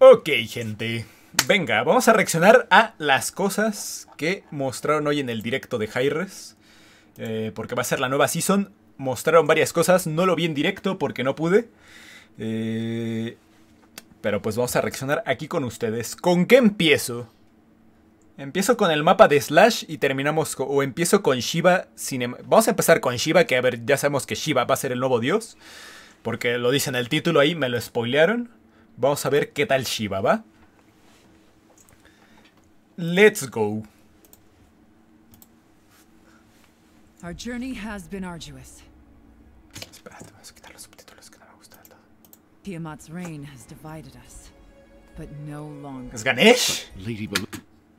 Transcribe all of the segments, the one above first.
Ok, gente. Venga, vamos a reaccionar a las cosas que mostraron hoy en el directo de Hi-Res. Eh, porque va a ser la nueva season. Mostraron varias cosas. No lo vi en directo porque no pude. Eh, pero pues vamos a reaccionar aquí con ustedes. ¿Con qué empiezo? Empiezo con el mapa de Slash y terminamos con, o empiezo con Shiva Vamos a empezar con Shiva, que a ver, ya sabemos que Shiva va a ser el nuevo dios. Porque lo dice en el título ahí, me lo spoilearon. Vamos a ver qué tal Shiva, ¿va? Let's go. Our journey has been arduous. Espérate, vamos a quitar los subtítulos que no me gustan todo. Tiamat's reign has divided us, but no longer. ¿Es Ganesh? Lady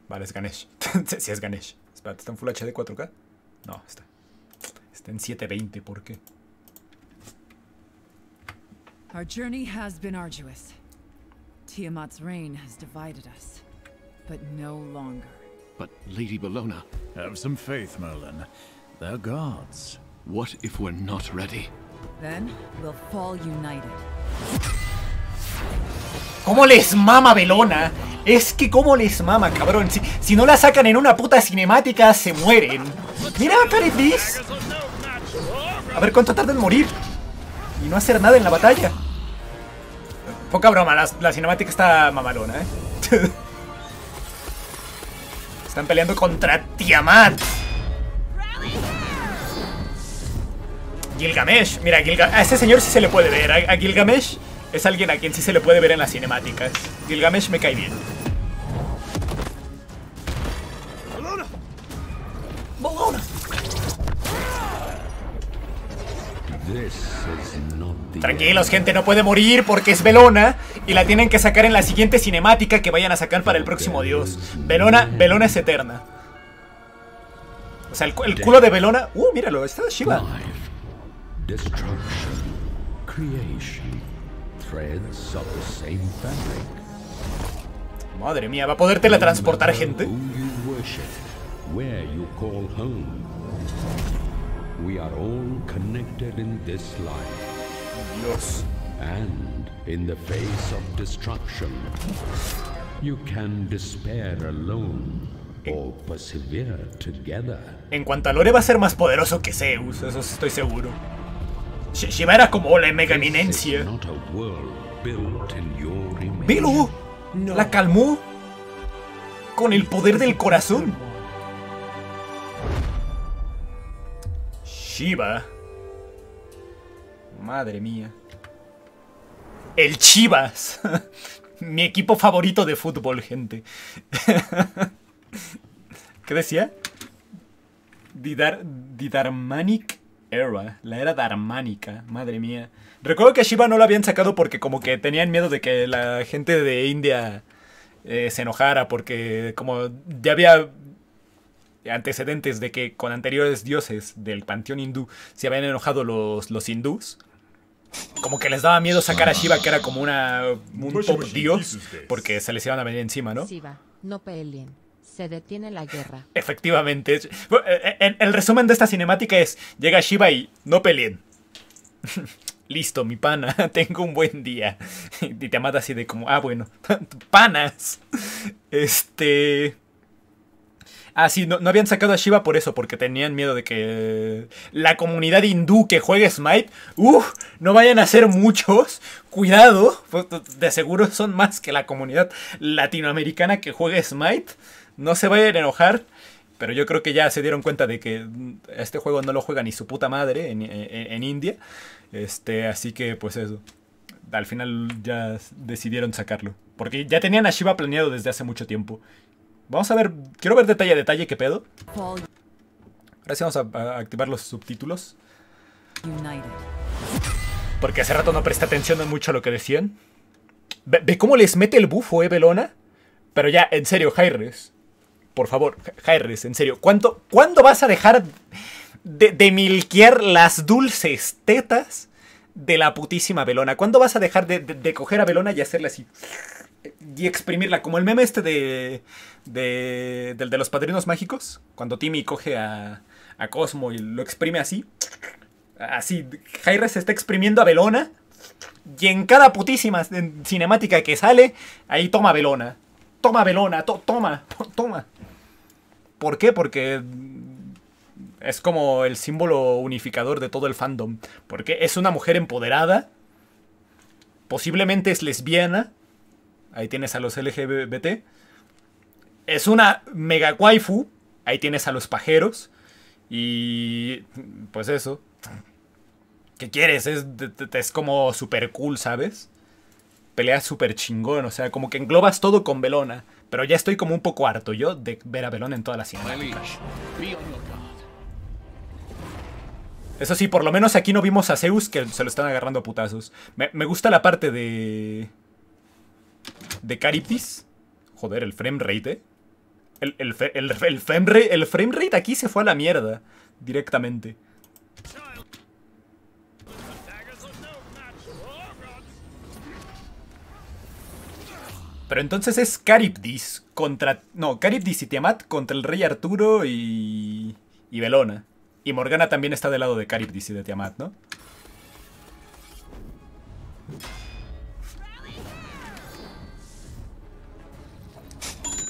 Vale, es Ganesh. sí, es Ganesh. Espérate, ¿está en Full HD 4K? No, está. Está en 720, ¿por qué? Our journey has been arduous. Tiamat's reign has divided us, but no longer. But Lady Bologna, Have some faith, Merlin. They're gods. what if we're not ready? Then we'll fall united. ¿Cómo les mama Belona? Es que cómo les mama, cabrón. Si, si no la sacan en una puta cinemática, se mueren. Mira, Cariflis. A ver cuánto tarda en morir. Y no hacer nada en la batalla. Poca broma, la, la cinemática está mamalona, ¿eh? Están peleando contra Tiamat. Gilgamesh. Mira, Gilga a ese señor sí se le puede ver. A, a Gilgamesh es alguien a quien sí se le puede ver en las cinemáticas. Gilgamesh me cae bien. Bologna. Tranquilos, gente, no puede morir porque es Belona y la tienen que sacar en la siguiente cinemática que vayan a sacar para el próximo dios. Belona, Belona es eterna. O sea, el, cu- el culo de Belona. Uh, míralo, está Shiva. Madre mía, ¿va a poder teletransportar gente? We are all connected in this life, Dios. and in the face of destruction, you can despair alone or persevere together. En cuanto a Lore va a ser más poderoso que Zeus, eso estoy seguro. Sh- Shiva era como la mega eminencia. Velo, la calmó con el poder del corazón. Shiva. Madre mía. El Chivas. Mi equipo favorito de fútbol, gente. ¿Qué decía? Didar, Didarmanic Era. La era darmánica. Madre mía. Recuerdo que a Shiva no lo habían sacado porque como que tenían miedo de que la gente de India eh, se enojara porque como ya había antecedentes de que con anteriores dioses del panteón hindú se habían enojado los, los hindús. Como que les daba miedo sacar a Shiva, que era como una, un top dios, porque se les iban a venir encima, ¿no? Siva, no peleen. Se detiene la guerra. Efectivamente. El resumen de esta cinemática es, llega Shiva y no peleen. Listo, mi pana, tengo un buen día. Y te mata así de como, ah, bueno, panas. Este... Ah, sí, no, no habían sacado a Shiva por eso, porque tenían miedo de que la comunidad hindú que juegue Smite, uff, no vayan a ser muchos, cuidado, pues, de seguro son más que la comunidad latinoamericana que juegue Smite, no se vayan a enojar, pero yo creo que ya se dieron cuenta de que mm, este juego no lo juega ni su puta madre en, en- en India, este, así que pues eso, al final ya decidieron sacarlo, porque ya tenían a Shiva planeado desde hace mucho tiempo. Vamos a ver, quiero ver detalle a detalle qué pedo. Ahora sí vamos a, a activar los subtítulos. Porque hace rato no presté atención en mucho a lo que decían. Ve, ve cómo les mete el bufo, eh, Belona. Pero ya, en serio, Jaires. Por favor, Jaires, en serio. ¿Cuánto, ¿Cuándo vas a dejar de, de milquear las dulces tetas de la putísima Belona? ¿Cuándo vas a dejar de, de- de coger a Belona y hacerle así? Y exprimirla, como el meme este de, de del de los padrinos mágicos. Cuando Timmy coge a, a Cosmo y lo exprime así. Así, Jaira se está exprimiendo a Belona Y en cada putísima cinemática que sale, ahí toma Belona. Toma Belona, to- toma, toma. ¿Por qué? Porque es como el símbolo unificador de todo el fandom. Porque es una mujer empoderada. Posiblemente es lesbiana. Ahí tienes a los LGBT. Es una mega waifu. Ahí tienes a los pajeros. Y pues eso. ¿Qué quieres? Es, es como super cool, ¿sabes? Peleas súper chingón. O sea, como que englobas todo con Belona. Pero ya estoy como un poco harto yo de ver a Belona en toda la My cinemática. liege, be on your guard. Eso sí, por lo menos aquí no vimos a Zeus que se lo están agarrando a putazos. Me, me gusta la parte de. De Cariptis. Joder, el frame rate, eh. El, el, el, frame el frame rate aquí se fue a la mierda. Directamente. Pero entonces es Caribdis contra. No, Caribdis y Tiamat contra el Rey Arturo y. y Belona. Y Morgana también está del lado de Caribdis y de Tiamat, ¿no?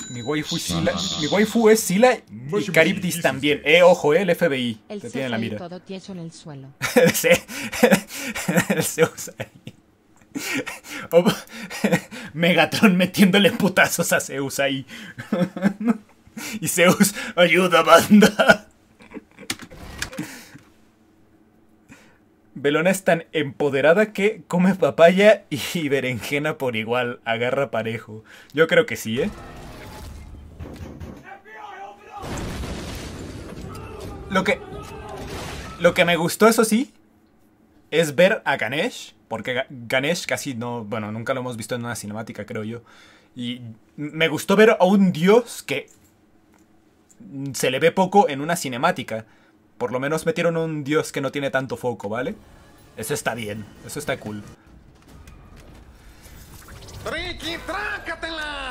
Mi waifu, es Sila- mi waifu es Sila y Caribdis también. Eh, ojo, eh, el FBI. El Te tiene la mira. todo tieso en el suelo. el Zeus ahí. Megatron metiéndole putazos a Zeus ahí. y Zeus, ayuda, banda. Belona es tan empoderada que come papaya y berenjena por igual. Agarra parejo. Yo creo que sí, ¿eh? Lo que. Lo que me gustó, eso sí, es ver a Ganesh. Porque Ga- Ganesh casi no. Bueno, nunca lo hemos visto en una cinemática, creo yo. Y me gustó ver a un dios que se le ve poco en una cinemática. Por lo menos metieron un dios que no tiene tanto foco, ¿vale? Eso está bien, eso está cool.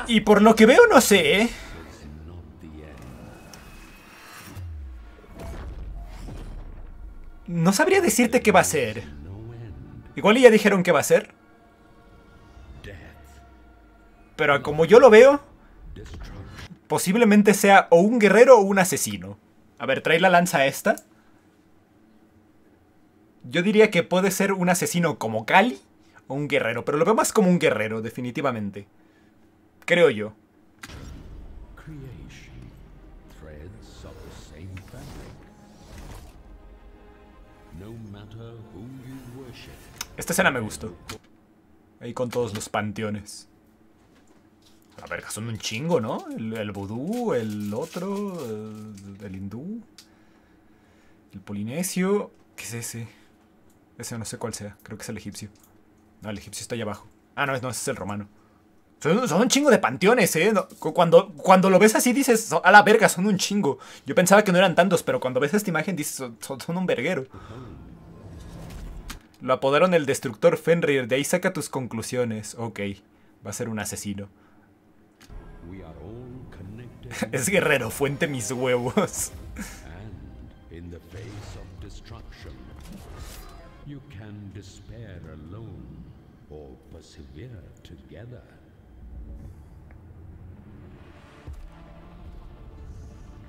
Y por lo que veo, no sé, ¿eh? No sabría decirte qué va a ser. Igual ya dijeron qué va a ser. Pero como yo lo veo, posiblemente sea o un guerrero o un asesino. A ver, trae la lanza esta. Yo diría que puede ser un asesino como Kali o un guerrero, pero lo veo más como un guerrero, definitivamente. Creo yo. Esta escena me gustó. Ahí con todos los panteones. A ver, son un chingo, ¿no? El, el vudú, el otro, el, hindú, el polinesio. ¿Qué es ese? Ese no sé cuál sea. Creo que es el egipcio. No, el egipcio está allá abajo. Ah, no, no, ese es el romano. Son, un chingo de panteones, ¿eh? Cuando, cuando lo ves así dices, "So- a la verga, son un chingo. Yo pensaba que no eran tantos, pero cuando ves esta imagen dices, son un verguero. Lo apodaron el destructor Fenrir, de ahí saca tus conclusiones. Ok, va a ser un asesino. Es guerrero, fuente mis huevos. and in the face of destruction. You can despair alone or persevere together.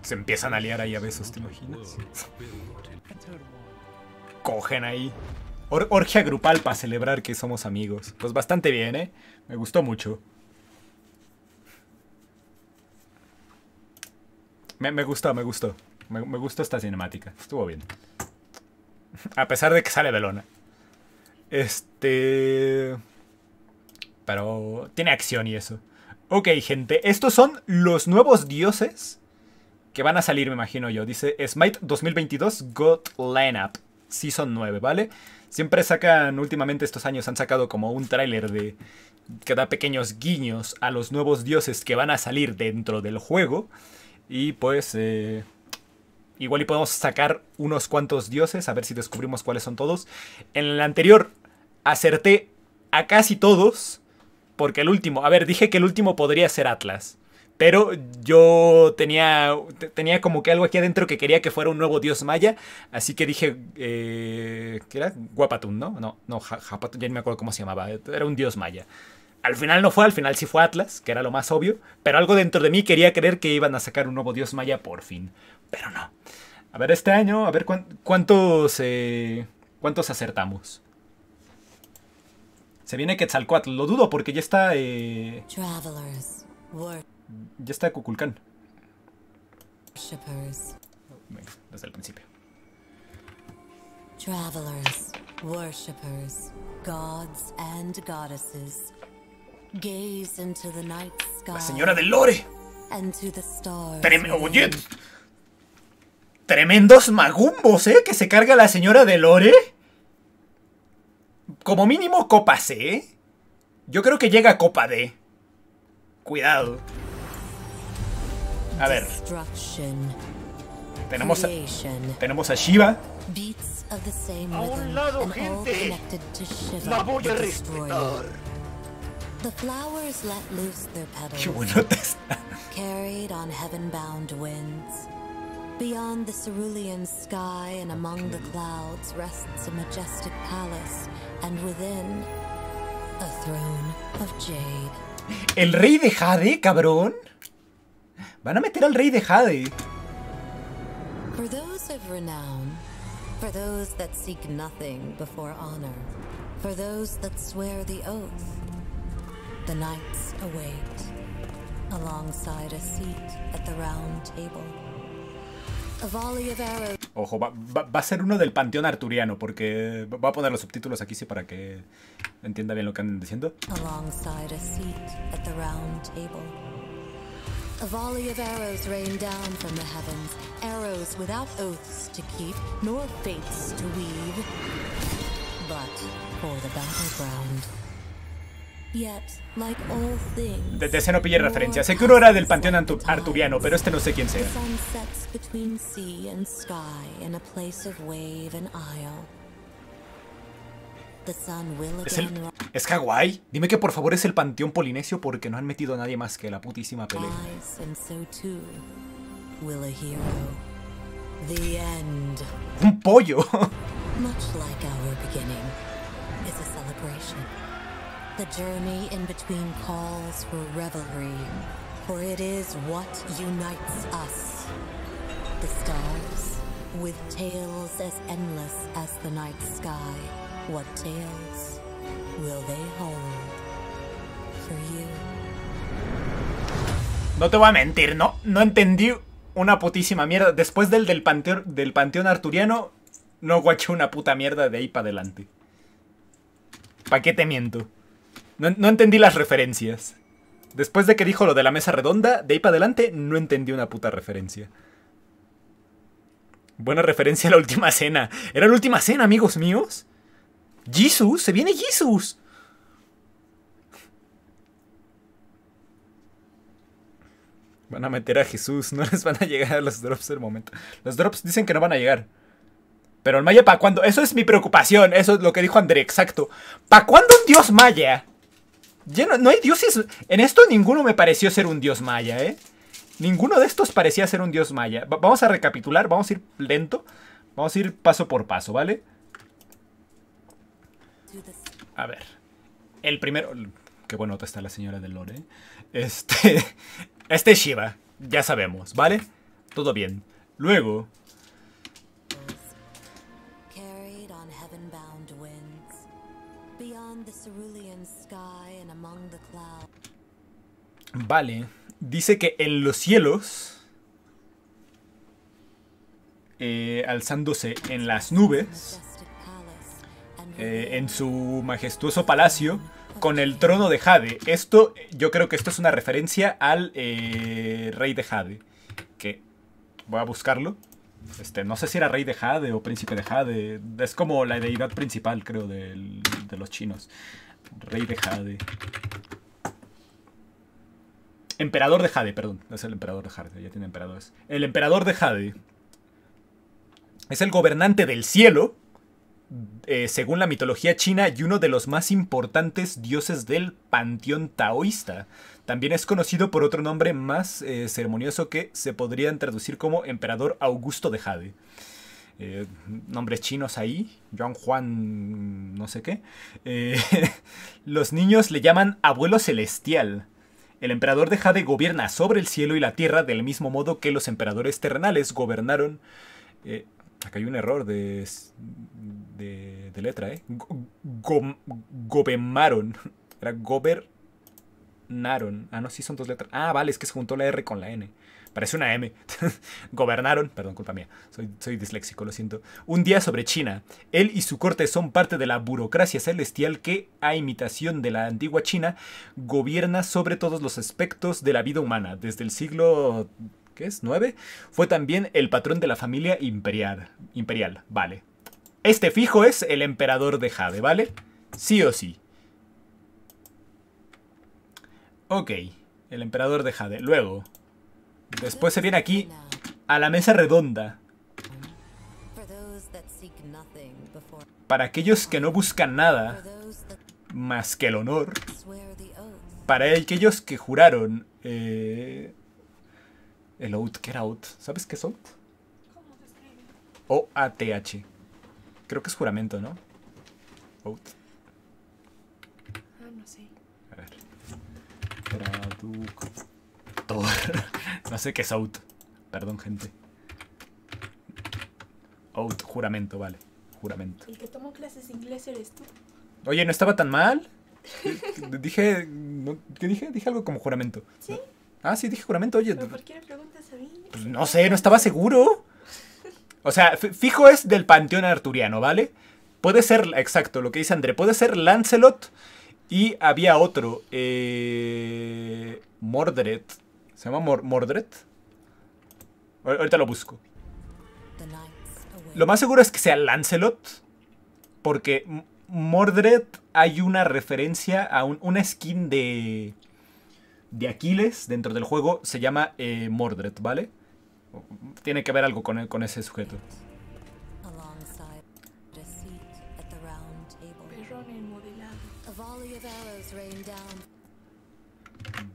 Se empiezan a liar ahí a besos, ¿te imaginas? Cogen ahí. Or- orgia grupal para celebrar que somos amigos. Pues bastante bien, ¿eh? Me gustó mucho. Me, gustó, me gustó. Me, me gustó esta cinemática. Estuvo bien. A pesar de que sale Belona. Este... Pero tiene acción y eso. Ok, gente. Estos son los nuevos dioses que van a salir, me imagino yo. Dice Smite 2022 God Lineup Season 9, ¿vale? Siempre sacan, últimamente estos años han sacado como un tráiler de que da pequeños guiños a los nuevos dioses que van a salir dentro del juego. Y pues eh, igual y podemos sacar unos cuantos dioses, a ver si descubrimos cuáles son todos. En el anterior acerté a casi todos, porque el último, a ver, dije que el último podría ser Atlas. Pero yo tenía, te- tenía como que algo aquí adentro que quería que fuera un nuevo dios maya. Así que dije, eh, ¿qué era? Guapatun, ¿no? No, no, Ja- Japatun, ya no me acuerdo cómo se llamaba. Era un dios maya. Al final no fue, al final sí fue Atlas, que era lo más obvio. Pero algo dentro de mí quería creer que iban a sacar un nuevo dios maya por fin. Pero no. A ver, este año, a ver cuán- cuántos, eh, cuántos acertamos. Se viene Quetzalcoatl, lo dudo porque ya está, eh, ya está Cuculcán. Venga, desde el principio. travelers, worshippers, gods and goddesses. Gaze into the night sky. La señora del lore. And to the stars. Trem- within. Oye, tremendos magumbos, ¿eh? Que se carga la señora de Lore. Como mínimo copa C. Yo creo que llega a copa D. Cuidado. A ver, tenemos a, tenemos a Shiva. A un lado, gente. La voy a respetar. The flowers let loose their petals. Qué bueno te está. carried on heaven-bound winds. Beyond the cerulean sky and among the clouds rests a majestic palace, and within, a throne of jade. ¿El rey de Jade, cabrón? Van a meter al rey de Jade. For those of renown, for those that seek nothing before honor, for those that swear the oath, the knights await, alongside a seat at the round table. A volley of arrows Ojo, va, va- va a ser uno del panteón arturiano, porque voy a poner los subtítulos aquí sí para que entienda bien lo que andan diciendo. alongside a seat at the round table. A volley of arrows rain down from the heavens, arrows without oaths to keep, nor fates to weave, but for the battleground. Yet, like all things, Desde ese no pillé referencia. Sé que uno era del panteón arturiano, pero este no sé quién The sun sets between sea and sky in a place of wave and isle. ¿Es, el, ¿Es Hawái? Dime que por favor es el panteón polinesio porque no han metido a nadie más que la putísima pelea. ¡Un pollo! The journey in between calls for revelry, for it is what unites us. The stars, with tales as endless as the night sky. What tales will they hold for you? No te voy a mentir, no, no entendí una putísima mierda. Después del del del panteón arturiano, no guaché una puta mierda de ahí para adelante. ¿Para qué te miento? No, no entendí las referencias. Después de que dijo lo de la mesa redonda, de ahí para adelante, no entendí una puta referencia. Buena referencia a la última cena. ¿Era la última cena, amigos míos? ¡Jesus! ¡Se viene Jesus! Van a meter a Jesús, no les van a llegar los drops del momento. Los drops dicen que no van a llegar. Pero el maya, ¿para cuándo? Eso es mi preocupación, eso es lo que dijo André, exacto. ¿Para cuándo un dios maya? Ya no, hay dioses. En esto ninguno me pareció ser un dios maya, ¿eh? Ninguno de estos parecía ser un dios maya. Va- vamos a recapitular, vamos a ir lento. Vamos a ir paso por paso, ¿vale? A ver. El primero. Qué bueno está la señora del lore. Este. Este es Shiva. Ya sabemos, ¿vale? Todo bien. Luego. Vale. Dice que en los cielos. eh, alzándose en las nubes. Eh, en su majestuoso palacio. Con el trono de Jade. Esto. Yo creo que esto es una referencia al eh, rey de Jade. Que. Voy a buscarlo. Este, no sé si era rey de Jade o príncipe de Jade. Es como la deidad principal, creo, de los chinos. Rey de Jade. Emperador de Jade, perdón. Es el emperador de Jade, ya tiene emperadores. El emperador de Jade es el gobernante del cielo eh, según la mitología china, y uno de los más importantes dioses del panteón taoísta. También es conocido por otro nombre más eh, ceremonioso que se podrían traducir como Emperador Augusto de Jade. Eh, nombres chinos ahí, John Juan no sé qué. Los niños le llaman abuelo celestial. El emperador de Jade gobierna sobre el cielo y la tierra del mismo modo que los emperadores terrenales gobernaron... acá hay un error de, de, de letra, ¿eh? Go- gobemaron. Era gobernaron. Ah, no, sí son dos letras. Ah, vale, es que se juntó la R con la N. Parece una M. Gobernaron, perdón, culpa mía. Soy, soy disléxico, lo siento. Un día sobre China. Él y su corte son parte de la burocracia celestial que, a imitación de la antigua China, gobierna sobre todos los aspectos de la vida humana. Desde el siglo ¿qué es? ¿9? Fue también el patrón de la familia imperial. Imperial, vale. Este fijo es el emperador de Jade, ¿vale? Sí o sí. Ok, el emperador de Jade. Luego, después se viene aquí a la mesa redonda. Para aquellos que no buscan nada más que el honor. Para aquellos que juraron... eh, el ¿qué era oath? ¿Sabes qué es oath? O-A-T-H. Creo que es juramento, ¿no? Oath. Ah, no sé. A ver. Traductor. no sé qué es out. Perdón, gente. Out, juramento, vale. Juramento. El que tomó clases de inglés eres tú. Oye, ¿no estaba tan mal? Dije. ¿Qué dije? Dije algo como juramento. ¿Sí? Ah, sí, dije juramento. Oye, ¿Pero por qué me preguntas a mí? pues no sé, no estaba seguro. O sea, fijo es del panteón arturiano, ¿vale? Puede ser, exacto, lo que dice André, puede ser Lancelot y había otro, eh, Mordred. ¿Se llama Mor- Mordred? Ahor- Ahorita lo busco. Lo más seguro es que sea Lancelot, porque Mordred hay una referencia a un- una skin de de Aquiles dentro del juego se llama eh, Mordred, ¿vale? Tiene que ver algo con, con ese sujeto. el.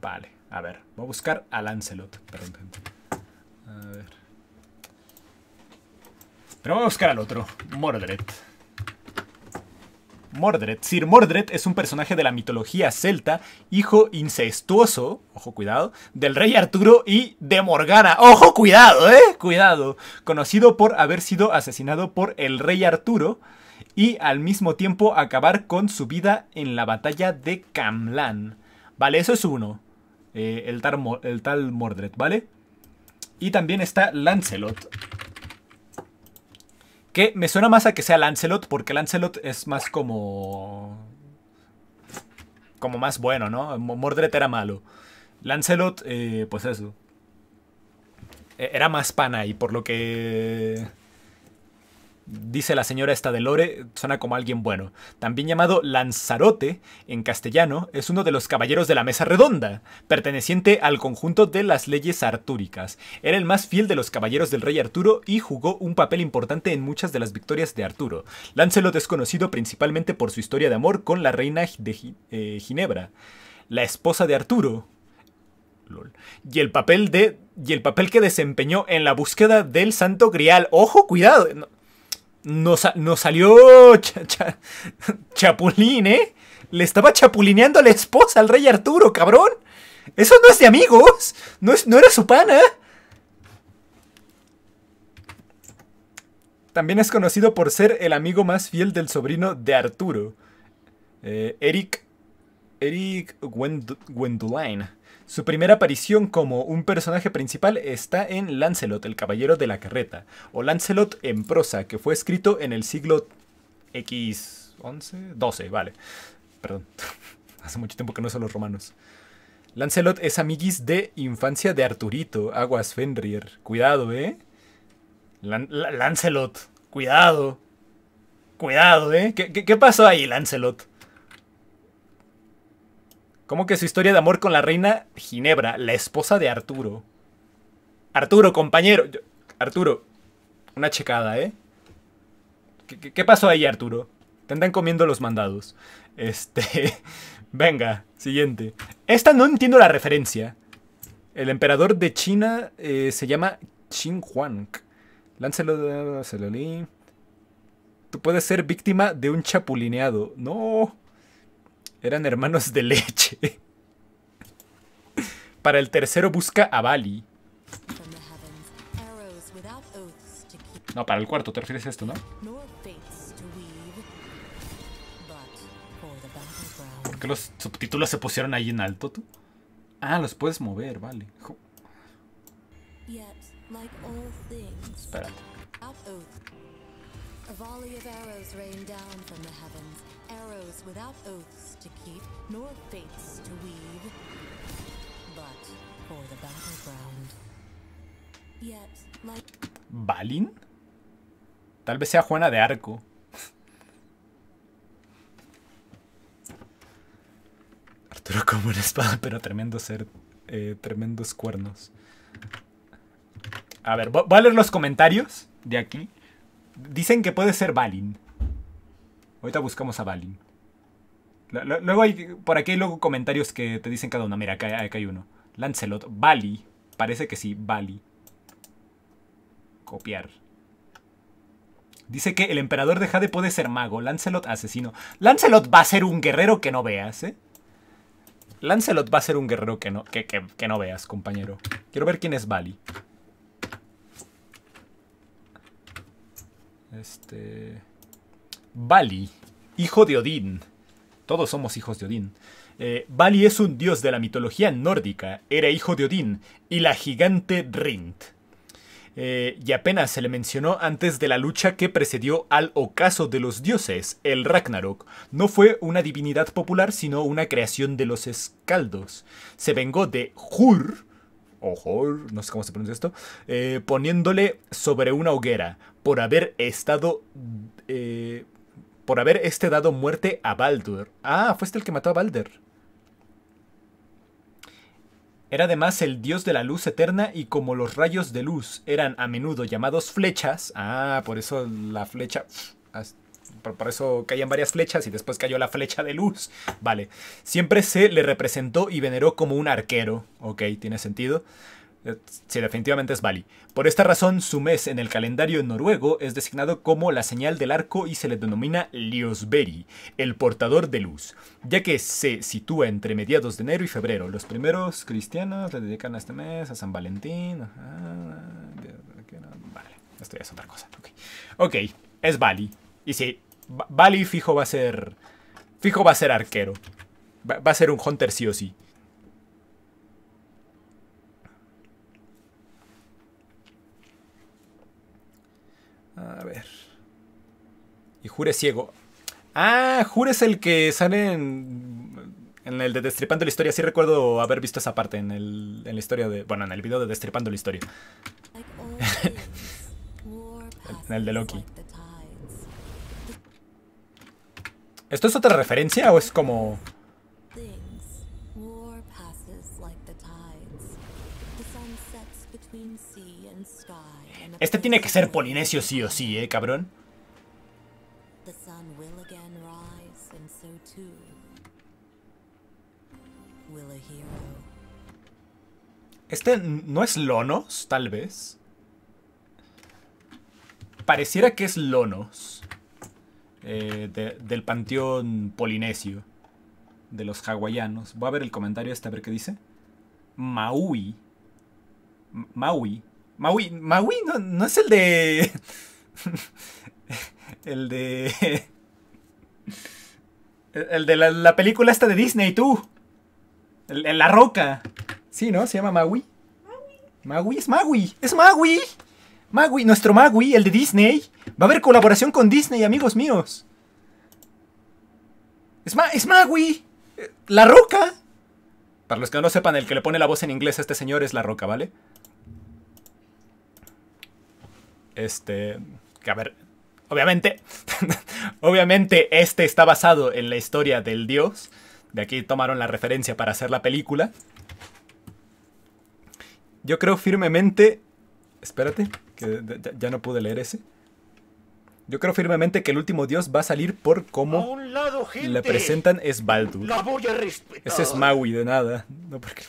Vale, a ver, voy a buscar a Lancelot. Perdón, gente. A ver. Pero voy a buscar al otro, Mordred. Mordred. Sir Mordred es un personaje de la mitología celta, hijo incestuoso, ojo cuidado, del rey Arturo y de Morgana. Ojo cuidado, eh, cuidado. Conocido por haber sido asesinado por el rey Arturo y al mismo tiempo acabar con su vida en la batalla de Camlan. Vale, eso es uno. Eh, el, tal el tal Mordred, ¿vale? Y también está Lancelot. Que me suena más a que sea Lancelot, porque Lancelot es más como. Como más bueno, ¿no? Mo- Mordred era malo. Lancelot, eh, pues eso. E- Era más pana y por lo que. Dice la señora esta de Lore, suena como alguien bueno. También llamado Lanzarote, en castellano, es uno de los caballeros de la mesa redonda, perteneciente al conjunto de las leyes artúricas. Era el más fiel de los caballeros del rey Arturo y jugó un papel importante en muchas de las victorias de Arturo. Lancelot es conocido principalmente por su historia de amor con la reina de eh, Ginebra, la esposa de Arturo, Lol. Y el papel de. Y el papel que desempeñó en la búsqueda del Santo Grial. ¡Ojo, cuidado! Nos salió cha- cha- Chapulín, ¿eh? Le estaba chapulineando a la esposa al rey Arturo, cabrón. Eso no es de amigos. No, es, no era su pana. También es conocido por ser el amigo más fiel del sobrino de Arturo. Eh, Eric Eric Gwend- Gwendoline. Su primera aparición como un personaje principal está en Lancelot, el caballero de la carreta, o Lancelot en prosa, que fue escrito en el siglo X11, 12, vale. Perdón. Hace mucho tiempo que no son los romanos. Lancelot es amiguis de infancia de Arturito, Aguas Fenrir. Cuidado, ¿eh? Lan- La- Lancelot, cuidado. Cuidado, ¿eh? ¿Qué, qué, qué pasó ahí, Lancelot? ¿Cómo que su historia de amor con la reina Ginebra, la esposa de Arturo? Arturo, compañero. Arturo, una checada, ¿eh? ¿Qué, pasó ahí, Arturo? Te andan comiendo los mandados. Este. Venga, siguiente. Esta no entiendo la referencia. El emperador de China eh, se llama Qin Huang. Láncelo. Tú puedes ser víctima de un chapulineado. No. Eran hermanos de leche. Para el tercero busca a Bali. No, para el cuarto te refieres a esto, ¿no? ¿Por qué los subtítulos se pusieron ahí en alto tú? Ah, los puedes mover, vale. Jo- Espérate. Arrows without oaths to keep, nor fates to weave. But for the battleground. ¿Balin? Tal vez sea Juana de Arco. Arturo como una espada, pero tremendo ser. eh, tremendos cuernos. A ver, vo- voy a leer los comentarios de aquí. Dicen que puede ser Balin. Ahorita buscamos a Balin. Lu- lu- Luego hay, por aquí hay luego comentarios que te dicen cada uno. Mira, acá, acá hay uno. Lancelot, Bali. Parece que sí, Bali. Copiar. Dice que el emperador de Jade puede ser mago, Lancelot asesino. Lancelot va a ser un guerrero que no veas, ¿eh? Lancelot va a ser un guerrero que no, que, que- que no veas, compañero. Quiero ver quién es Bali. Este... Bali, hijo de Odín. Todos somos hijos de Odín. Eh, Bali es un dios de la mitología nórdica. Era hijo de Odín y la gigante Rind. Eh, y apenas se le mencionó antes de la lucha que precedió al ocaso de los dioses, el Ragnarok. No fue una divinidad popular, sino una creación de los escaldos. Se vengó de Hur, o Hor, no sé cómo se pronuncia esto, eh, poniéndole sobre una hoguera por haber estado... eh, por haber este dado muerte a Baldur. Ah, fue este el que mató a Balder. Era además el dios de la luz eterna y como los rayos de luz eran a menudo llamados flechas, ah, por eso la flecha, por eso caían varias flechas y después cayó la flecha de luz, vale, siempre se le representó y veneró como un arquero, ok, tiene sentido. Sí, definitivamente es Bali. Por esta razón, su mes en el calendario noruego es designado como la señal del arco y se le denomina Liosberi, el portador de luz, ya que se sitúa entre mediados de enero y febrero. Los primeros cristianos le dedican a este mes a San Valentín. Vale, esto ya es otra cosa. Ok, Ok, es Bali. Y sí, Ba- Bali fijo va a ser. Fijo va a ser arquero. Va a ser un hunter sí o sí. A ver. Y Jure ciego. Ah, Jure es el que sale en, en el de Destripando la Historia. Sí recuerdo haber visto esa parte en, el, en la historia de... Bueno, en el video de Destripando la Historia. En el de Loki. ¿Esto es otra referencia o es como... Este tiene que ser polinesio sí o sí, eh, cabrón. Este no es Lonos, tal vez. Pareciera que es Lonos. eh, de- del panteón polinesio. De los hawaianos. Voy a ver el comentario este a ver qué dice. Maui. M- Maui. Maui. Maui no, no es el de. el de. el de la, la película esta de Disney, tú. El, La Roca. Sí, ¿no? Se llama Maui. Maui es Maui. Es Maui. Maui, nuestro Maui, el de Disney. Va a haber colaboración con Disney, amigos míos. Es, Ma es Maui. La Roca. Para los que no sepan, el que le pone la voz en inglés a este señor es La Roca, ¿vale? Este. Que a ver. Obviamente. obviamente, este está basado en la historia del dios. De aquí tomaron la referencia para hacer la película. Yo creo firmemente. Espérate, que ya no pude leer ese. Yo creo firmemente que el último dios va a salir por cómo lado, le presentan es Baldur. La voy a respetar. Ese es Maui de nada. No porque,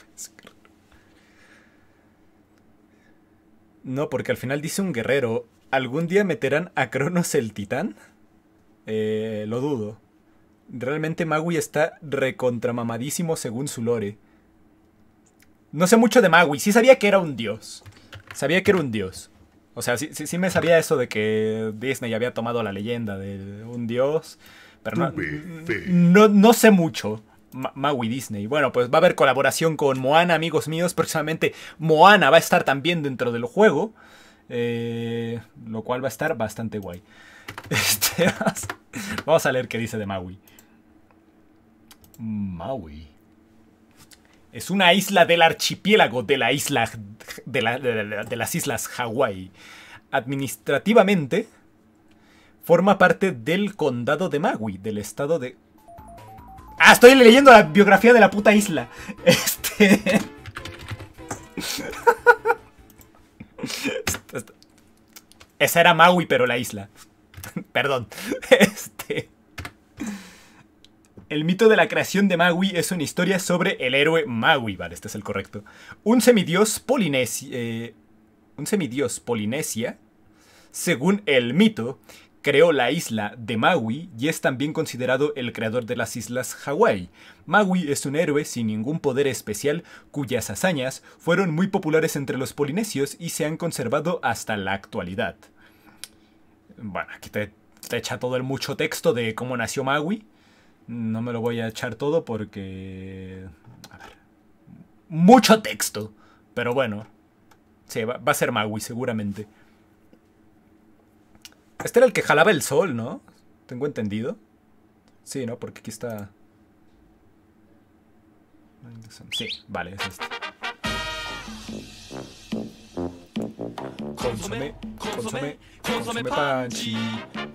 no, porque al final dice un guerrero. ¿Algún día meterán a Cronos el titán? Eh, lo dudo. Realmente Maui está recontramamadísimo según su lore. No sé mucho de Maui. Sí sabía que era un dios. Sabía que era un dios. O sea, sí, sí, sí me sabía eso de que Disney había tomado la leyenda de un dios. Pero no, no, no sé mucho. Ma- Maui Disney. Bueno, pues va a haber colaboración con Moana, amigos míos. Próximamente Moana va a estar también dentro del juego. eh, lo cual va a estar bastante guay. Este, vamos a leer qué dice de Maui. Maui. Es una isla del archipiélago de la isla de, de las islas Hawái. Administrativamente forma parte del condado de Maui, del estado de Ah, estoy leyendo la biografía de la puta isla. Este. Esa era Maui, pero la isla. Perdón. Este. El mito de la creación de Maui es una historia sobre el héroe Maui, vale, este es el correcto. Un semidios polinesia. eh, un semidios polinesia, según el mito, creó la isla de Maui y es también considerado el creador de las islas Hawái. Maui es un héroe sin ningún poder especial cuyas hazañas fueron muy populares entre los polinesios y se han conservado hasta la actualidad. Bueno, aquí te, echa todo el mucho texto de cómo nació Maui. No me lo voy a echar todo porque... A ver. Mucho texto. Pero bueno. Sí, va, va a ser Maui seguramente. Este era el que jalaba el sol, ¿no? Tengo entendido. Sí, ¿no? Porque aquí está... Sí, vale, es este. Consome, consome, consome panchi.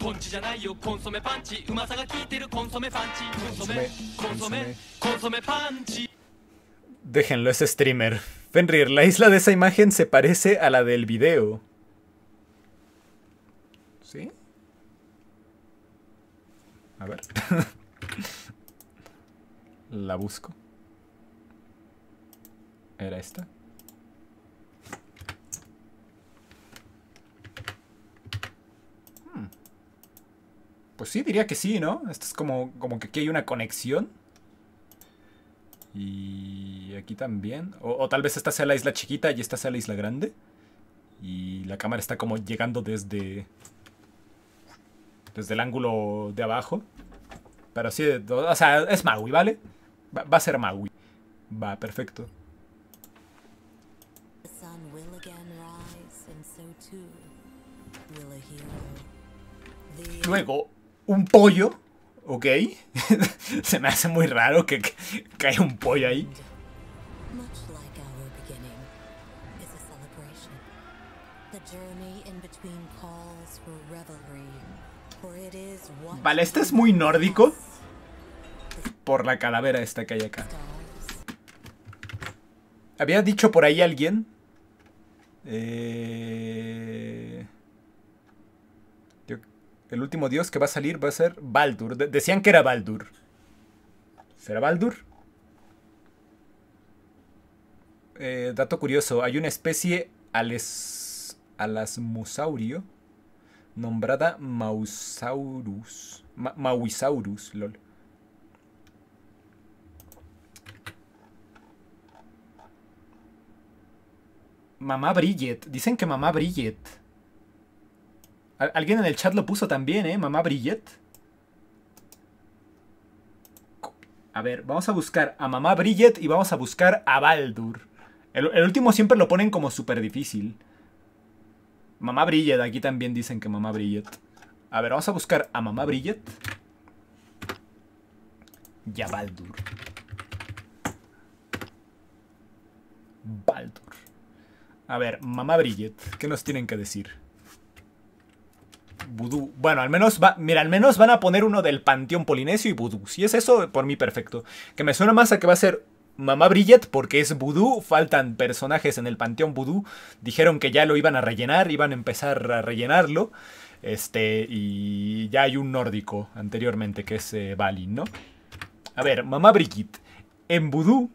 ポンチじゃないよコンソメパンチうまさが効いてるコンソメパンチコンソメコンソメコンソメパンチ Déjenlo, es streamer. Fenrir, la isla de esa imagen se parece a la del video. ¿Sí? A ver. la busco. ¿Era esta? Hmm. Pues sí, diría que sí, ¿no? Esto es como, como que aquí hay una conexión. Y aquí también. O, o tal vez esta sea la isla chiquita y esta sea la isla grande. Y la cámara está como llegando desde. Desde el ángulo de abajo. Pero sí, o sea, es Maui, ¿vale? Va, va a ser Maui. Va, perfecto. Luego, un pollo. Ok. Se me hace muy raro que, que, que haya un pollo ahí. Vale, este es muy nórdico. Por la calavera esta que hay acá. Había dicho por ahí alguien. eh, el último dios que va a salir va a ser Baldur. De- decían que era Baldur. ¿Será Baldur? Eh, dato curioso: hay una especie ales, alasmosaurio nombrada Mausaurus. Ma- Mauisaurus, lol. Mamá Bridget. Dicen que mamá Bridget. Al- Alguien en el chat lo puso también, ¿eh? Mamá Bridget. A ver, vamos a buscar a mamá Bridget y vamos a buscar a Baldur. El, el último siempre lo ponen como súper difícil. Mamá Bridget, aquí también dicen que mamá Bridget. A ver, vamos a buscar a mamá Bridget. Y a Baldur. Baldur. A ver, mamá Bridget, ¿qué nos tienen que decir? Vudú. Bueno, al menos va. Mira, al menos van a poner uno del panteón polinesio y vudú. Si es eso, por mí perfecto. Que me suena más a que va a ser Mamá Bridget porque es vudú. Faltan personajes en el panteón vudú. Dijeron que ya lo iban a rellenar, iban a empezar a rellenarlo. Este, y ya hay un nórdico anteriormente que es eh, Balin, ¿no? A ver, mamá Brigitte. En vudú,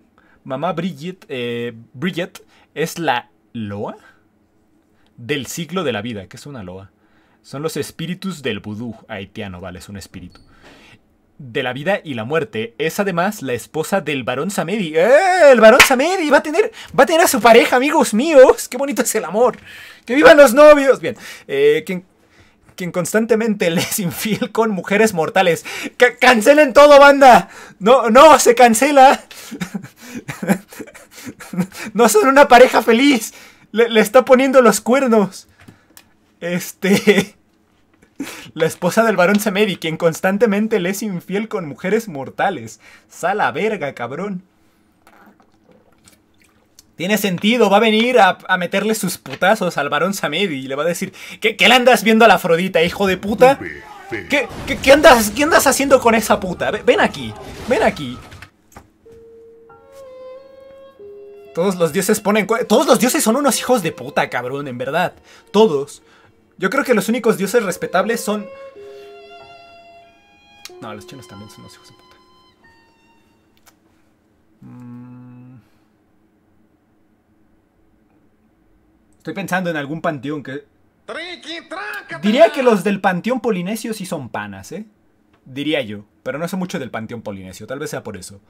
mamá Brigitte, eh, Bridget es la loa del ciclo de la vida. ¿Qué es una loa? Son los espíritus del vudú haitiano, vale, es un espíritu. De la vida y la muerte. Es además la esposa del varón Samedi. ¡Eh! El varón Samedi va a tener, va a tener a su pareja, amigos míos. ¡Qué bonito es el amor! ¡Que vivan los novios! Bien, eh, quien, quien constantemente le es infiel con mujeres mortales. ¡Ca- ¡Cancelen todo, banda! No, no, se cancela. no son una pareja feliz. Le, le está poniendo los cuernos. Este. La esposa del varón Samedi, quien constantemente le es infiel con mujeres mortales. Sala verga, cabrón. Tiene sentido, va a venir a, a meterle sus putazos al varón Samedi y le va a decir: ¿Qué, qué le andas viendo a la Afrodita, hijo de puta? ¿Qué, qué, qué andas, ¿Qué andas haciendo con esa puta? Ven, aquí, ven aquí. Todos los dioses ponen... Todos los dioses son unos hijos de puta, cabrón, en verdad. Todos. Yo creo que los únicos dioses respetables son... No, los chinos también son unos hijos de puta. Mm. Estoy pensando en algún panteón que... Diría que los del panteón polinesio sí son panas, ¿eh? Diría yo. Pero no sé mucho del panteón polinesio. Tal vez sea por eso.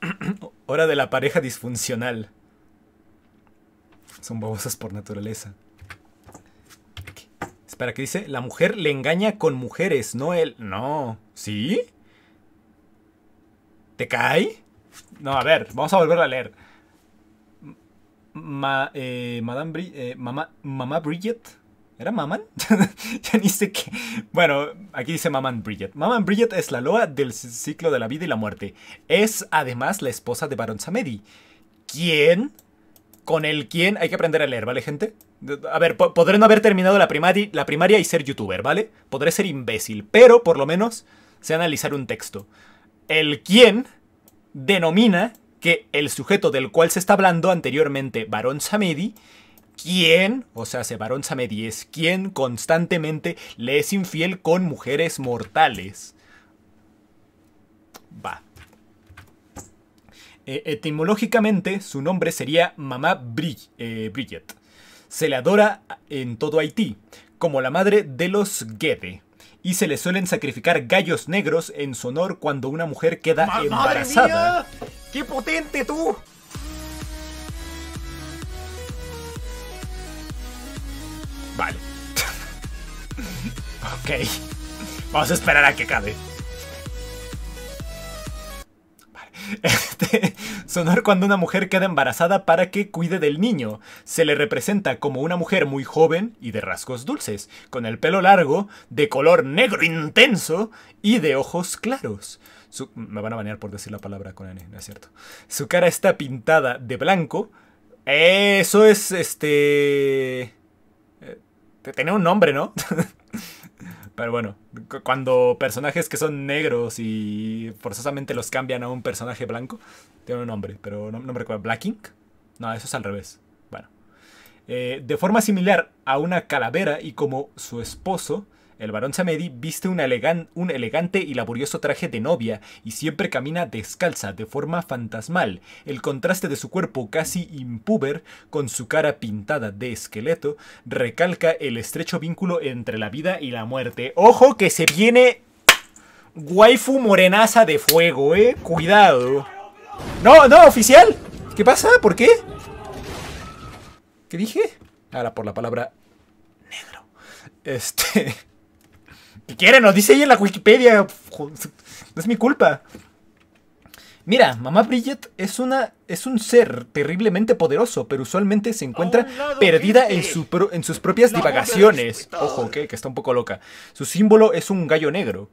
Hora de la pareja disfuncional. Son babosas por naturaleza. Espera, ¿qué dice? La mujer le engaña con mujeres, no él. No. ¿Sí? ¿Te cae? No, a ver, vamos a volver a leer. Ma, eh, Madame Bri- eh, mamá, mamá Bridget. ¿Era Maman? ya ni sé qué. Bueno, aquí dice Maman Bridget. Maman Bridget es la loa del ciclo de la vida y la muerte. Es además la esposa de Baron Samedi. ¿Quién? Con el quien hay que aprender a leer, ¿vale, gente? A ver, po- podré no haber terminado la, primari- la primaria y ser youtuber, ¿vale? Podré ser imbécil, pero por lo menos sé analizar un texto. El quien denomina que el sujeto del cual se está hablando anteriormente, Barón Samedi, quien, o sea, se Barón Samedi es quien constantemente le es infiel con mujeres mortales. Va. Eh, etimológicamente, su nombre sería Mamá Bri- eh, Bridget. Se le adora en todo Haití, como la madre de los Gede. Y se le suelen sacrificar gallos negros en su honor cuando una mujer queda embarazada. ¡Qué potente tú! Vale. ok. Vamos a esperar a que acabe. Este, sonar cuando una mujer queda embarazada para que cuide del niño. Se le representa como una mujer muy joven y de rasgos dulces, con el pelo largo, de color negro intenso y de ojos claros. Su- me van a banear por decir la palabra con N, no es cierto. Su cara está pintada de blanco. Eso es este. eh, Tiene un nombre, ¿no? Pero bueno, cu- cuando personajes que son negros y forzosamente los cambian a un personaje blanco, tiene un nombre, pero no, no me recuerdo. ¿Black Ink? No, eso es al revés. Bueno. Eh, de forma similar a una calavera y como su esposo, el varón Samedi viste un, un elegante y laborioso traje de novia y siempre camina descalza de forma fantasmal. El contraste de su cuerpo casi impúber con su cara pintada de esqueleto recalca el estrecho vínculo entre la vida y la muerte. ¡Ojo que se viene waifu morenaza de fuego, eh! Cuidado. No, no, oficial. ¿Qué pasa? ¿Por qué? ¿Qué dije? Ahora por la palabra negro. Este. ¿Qué quieren? Nos dice ahí en la Wikipedia. No es mi culpa. Mira, mamá Bridget es una es un ser terriblemente poderoso, pero usualmente se encuentra perdida en, su pro- en sus propias divagaciones. Ojo, que, que está un poco loca. Su símbolo es un gallo negro.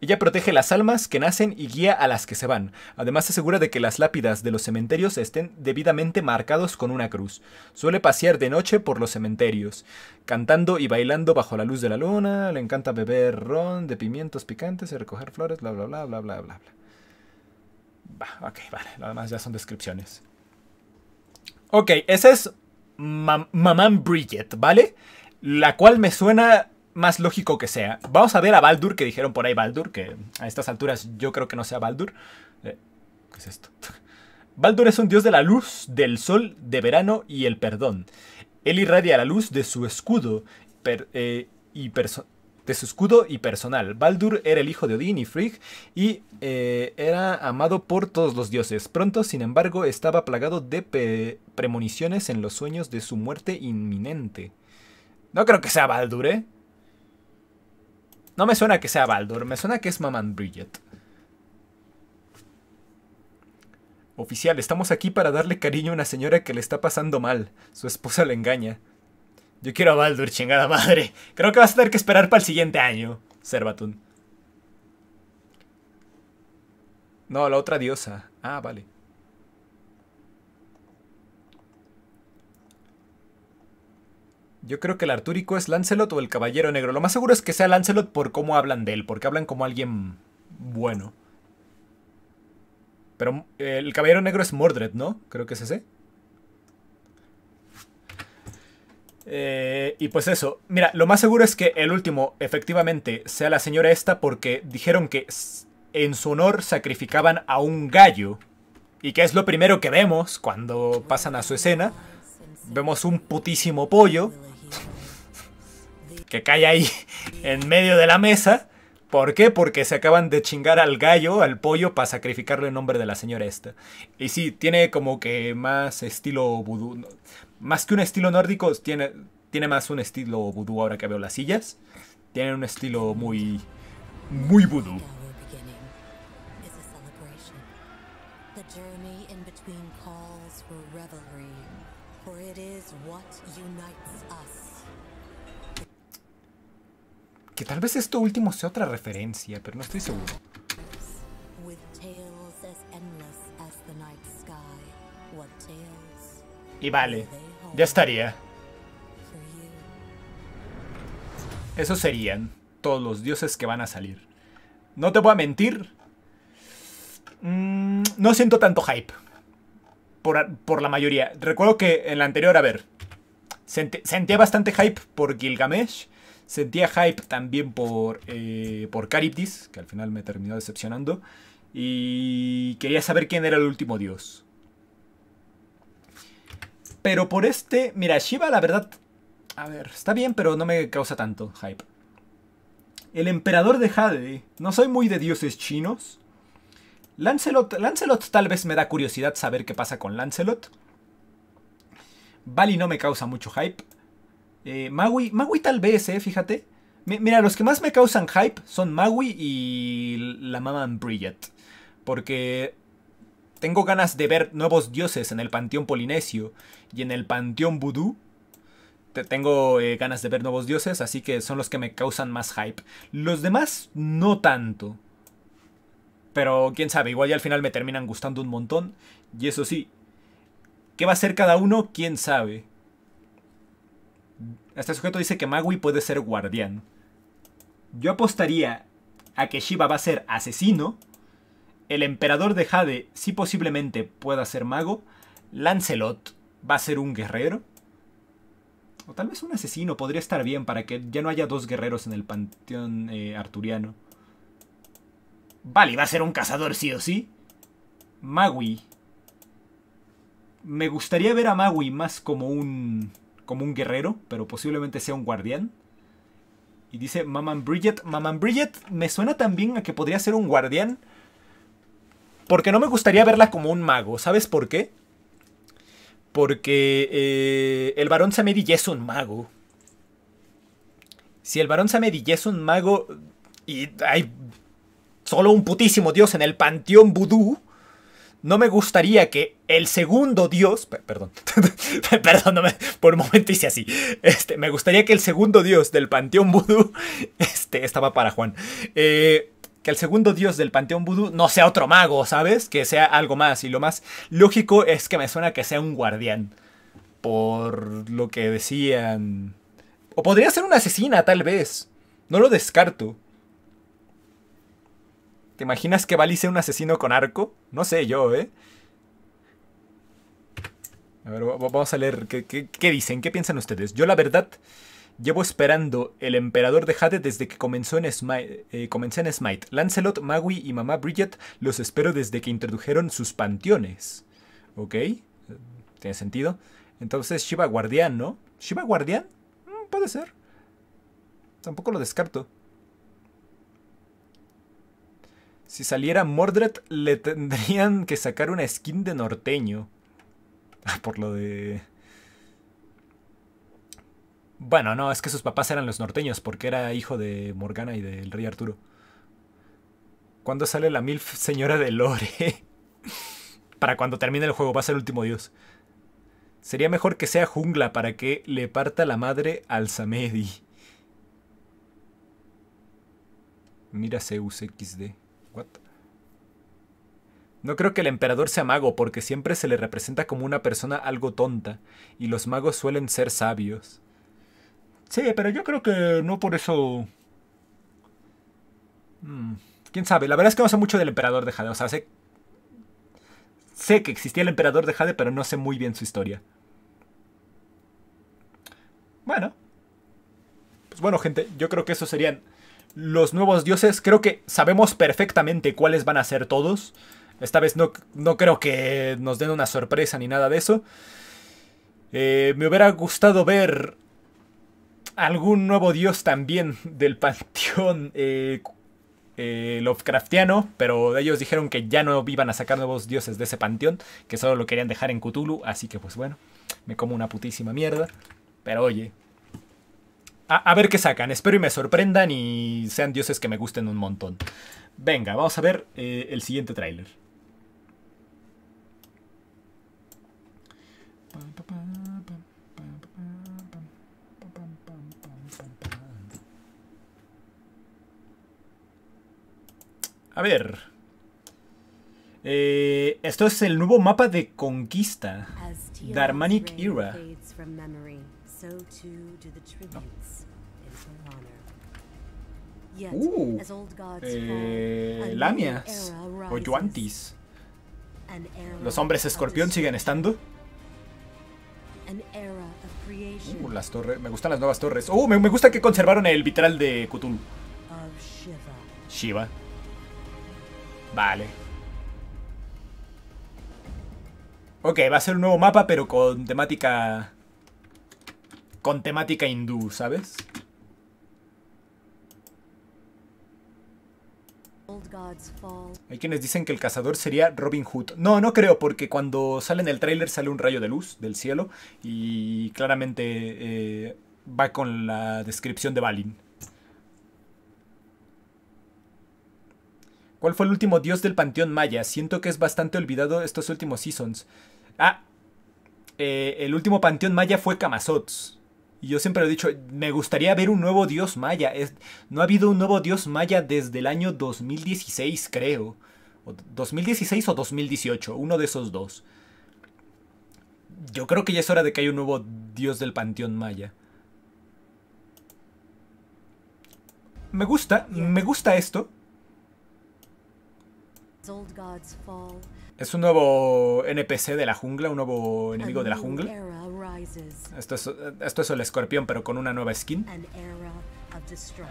Ella protege las almas que nacen y guía a las que se van. Además se asegura de que las lápidas de los cementerios estén debidamente marcados con una cruz. Suele pasear de noche por los cementerios, cantando y bailando bajo la luz de la luna. Le encanta beber ron de pimientos picantes y recoger flores, bla bla bla bla bla bla bla. Va, ok, vale. Lo demás ya son descripciones. Ok, esa es Mam- Mamán Bridget, ¿vale? La cual me suena más lógico que sea. Vamos a ver a Baldur, que dijeron por ahí Baldur, que a estas alturas yo creo que no sea Baldur. Eh, ¿Qué es esto? Baldur es un dios de la luz, del sol, de verano y el perdón. Él irradia la luz de su escudo eh, y de su escudo y personal. Baldur era el hijo de Odín y Frigg y eh, era amado por todos los dioses. Pronto, sin embargo, estaba plagado de pe- premoniciones en los sueños de su muerte inminente. No creo que sea Baldur, ¿eh? No me suena que sea Baldur, me suena que es Maman Bridget. Oficial, estamos aquí para darle cariño a una señora que le está pasando mal. Su esposa le engaña. Yo quiero a Baldur, chingada madre. Creo que vas a tener que esperar para el siguiente año, Servatun. No, la otra diosa. Ah, vale. Yo creo que el Artúrico es Lancelot o el Caballero Negro. Lo más seguro es que sea Lancelot por cómo hablan de él, porque hablan como alguien bueno. Pero eh, el Caballero Negro es Mordred, ¿no? Creo que es ese. Eh, y pues eso. Mira, lo más seguro es que el último, efectivamente, sea la señora esta porque dijeron que en su honor sacrificaban a un gallo. Y que es lo primero que vemos cuando pasan a su escena. Vemos un putísimo pollo que cae ahí en medio de la mesa. ¿Por qué? Porque se acaban de chingar al gallo, al pollo, para sacrificarle en nombre de la señora esta. Y sí, tiene como que más estilo vudú. Más que un estilo nórdico, tiene, tiene más un estilo vudú ahora que veo las sillas. Tiene un estilo muy... Muy vudú. For it is what unites us. Que tal vez esto último sea otra referencia, pero no estoy seguro. Y vale, ya estaría. Esos serían todos los dioses que van a salir. No te voy a mentir. mm, no siento tanto hype. Por, por la mayoría. Recuerdo que en la anterior, a ver. sentía bastante hype por Gilgamesh. Sentía hype también por, eh, por Charybdis, que al final me terminó decepcionando. Y quería saber quién era el último dios. Pero por este, mira, Shiva la verdad a ver, está bien, pero no me causa tanto hype. El emperador de Jade. No soy muy de dioses chinos. Lancelot, Lancelot tal vez me da curiosidad saber qué pasa con Lancelot. Bali no me causa mucho hype. Eh, Maui, tal vez, eh, fíjate. Mi- mira, los que más me causan hype son Maui y la Maman Bridget. Porque tengo ganas de ver nuevos dioses en el panteón polinesio y en el panteón vudú te- tengo eh, ganas de ver nuevos dioses, así que son los que me causan más hype. Los demás no tanto. Pero quién sabe, igual ya al final me terminan gustando un montón. Y eso sí, ¿qué va a ser cada uno? ¿Quién sabe? Este sujeto dice que Magui puede ser guardián. Yo apostaría a que Shiva va a ser asesino. El emperador de Jade sí posiblemente pueda ser mago. Lancelot va a ser un guerrero. O tal vez un asesino podría estar bien para que ya no haya dos guerreros en el panteón eh, arturiano. Vale, va a ser un cazador sí o sí. Magui. Me gustaría ver a Magui más como un. como un guerrero, pero posiblemente sea un guardián. Y dice Maman Bridget. Maman Bridget me suena también a que podría ser un guardián. Porque no me gustaría verla como un mago. ¿Sabes por qué? Porque eh, el varón Samedi ya es un mago. Si el varón Samedi ya es un mago y hay solo un putísimo dios en el panteón vudú, no me gustaría que el segundo dios, pe- perdón, perdón, por un momento hice así, este, me gustaría que el segundo dios del panteón vudú, este, estaba para Juan, eh, que el segundo dios del panteón vudú no sea otro mago, ¿sabes? Que sea algo más, y lo más lógico es que me suena que sea un guardián, por lo que decían, o podría ser una asesina, tal vez, no lo descarto. ¿Te imaginas que Bali sea un asesino con arco? No sé yo, ¿eh? A ver, va- vamos a leer qué, dicen, qué piensan ustedes. Yo la verdad llevo esperando el emperador de Jade desde que comenzó en Smite, eh, comencé en Smite. Lancelot, Magui y mamá Bridget los espero desde que introdujeron sus panteones. ¿Ok? eh, Tiene sentido. Entonces Shiva Guardián, ¿no? ¿Shiva Guardián? Mm, puede ser. Tampoco lo descarto. Si saliera Mordred, le tendrían que sacar una skin de norteño. Ah, Por lo de... Bueno, no, es que sus papás eran los norteños, porque era hijo de Morgana y del rey Arturo. ¿Cuándo sale la MILF señora de Lore? para cuando termine el juego, va a ser el último dios. Sería mejor que sea jungla para que le parta la madre al Samedi. Mira Zeus XD. No creo que el emperador sea mago porque siempre se le representa como una persona algo tonta y los magos suelen ser sabios. Sí, pero yo creo que no por eso... Mm, ¿Quién sabe? La verdad es que no sé mucho del emperador de Jade. O sea, sé... Sé que existía el emperador de Jade, pero no sé muy bien su historia. Bueno. Pues bueno, gente, yo creo que esos serían los nuevos dioses. Creo que sabemos perfectamente cuáles van a ser todos. Esta vez no, no creo que nos den una sorpresa ni nada de eso. Eh, me hubiera gustado ver algún nuevo dios también del panteón eh, eh, Lovecraftiano, pero ellos dijeron que ya no iban a sacar nuevos dioses de ese panteón, que solo lo querían dejar en Cthulhu, así que pues bueno, me como una putísima mierda. Pero oye, a, a ver qué sacan, espero y me sorprendan y sean dioses que me gusten un montón. Venga, vamos a ver eh, el siguiente tráiler. A ver. Eh, esto es el nuevo mapa de conquista. Darmanic Era. fades from memory, so too do the tributes in her honor. Yet, Uh, Eh, Lamias o. Yuantis. Los hombres escorpión siguen estando. Uh, las torres. Me gustan las nuevas torres. Uh, me, me gusta que conservaron el vitral de Cthulhu. Shiva. Vale. Ok, va a ser un nuevo mapa, pero con temática. Con temática hindú, ¿sabes? Old gods fall. Hay quienes dicen que el cazador sería Robin Hood. No, no creo, porque cuando sale en el tráiler sale un rayo de luz del cielo y claramente eh, va con la descripción de Balin. ¿Cuál fue el último dios del panteón maya? Siento que es bastante olvidado estos últimos seasons. Ah, eh, el último panteón maya fue Kamazots. Y yo siempre lo he dicho, me gustaría ver un nuevo dios maya. Es- no ha habido un nuevo dios maya desde el año 2016, creo. O 2016 o 2018, uno de esos dos. Yo creo que ya es hora de que haya un nuevo dios del panteón maya. Me gusta, me gusta esto. Es un nuevo NPC de la jungla, un nuevo enemigo de la jungla. Esto es, esto es el escorpión, pero con una nueva skin.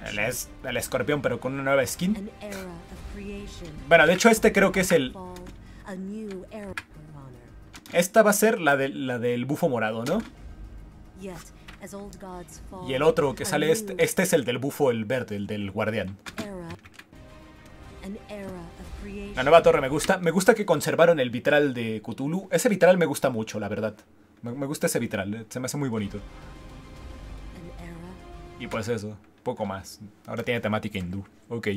El, es, el escorpión, pero con una nueva skin. Bueno, de hecho este creo que es el... Esta va a ser la, de, la del bufo morado, ¿no? Y el otro que sale, este, este es el del bufo, el verde, el del guardián. La nueva torre me gusta. Me gusta que conservaron el vitral de Cthulhu. Ese vitral me gusta mucho, la verdad. Me, me gusta ese vitral, eh, se me hace muy bonito. Y pues eso, poco más. Ahora tiene temática hindú. Ok.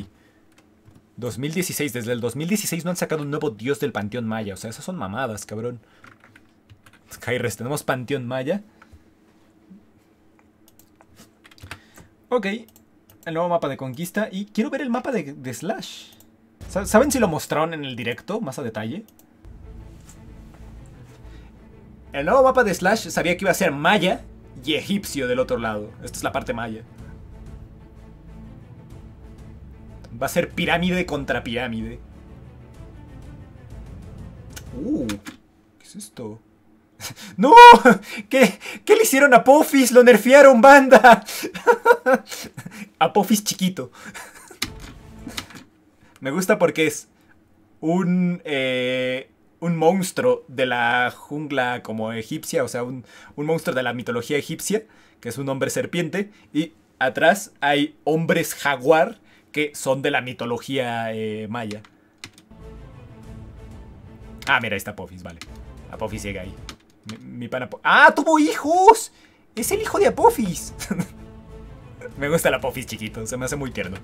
2016, desde el 2016 no han sacado un nuevo dios del Panteón Maya. O sea, esas son mamadas, cabrón. Skyres, tenemos Panteón Maya. Ok. El nuevo mapa de conquista. Y quiero ver el mapa de, de Slash. Sa- ¿Saben si lo mostraron en el directo más a detalle? El nuevo mapa de Slash sabía que iba a ser maya y egipcio del otro lado. Esta es la parte maya. Va a ser pirámide contra pirámide. Uh, ¿qué es esto? ¡No! ¿Qué, ¿Qué le hicieron a Pofis? ¡Lo nerfearon, banda! a Pofis chiquito. Me gusta porque es un, eh, un monstruo de la jungla como egipcia, o sea, un, un monstruo de la mitología egipcia, que es un hombre serpiente, y atrás hay hombres jaguar que son de la mitología eh, maya. Ah, mira, ahí está Pofis, vale. Apophis llega ahí. Mi, mi ¡Ah, tuvo hijos! Es el hijo de Apophis. me gusta el Apophis chiquito, se me hace muy tierno.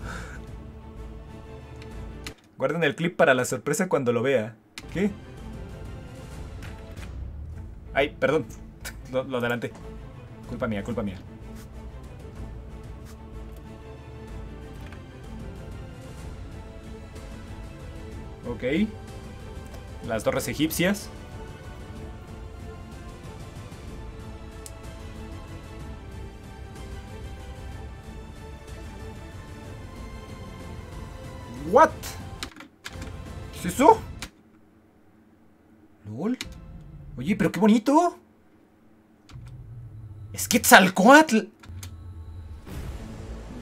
Guarden el clip para la sorpresa cuando lo vea. ¿Qué? Ay, perdón. Lo, lo adelanté. Culpa mía, culpa mía. Ok. Las torres egipcias. What? ¿Qué es eso? ¿Lol? Oye, pero qué bonito. Es Quetzalcoatl.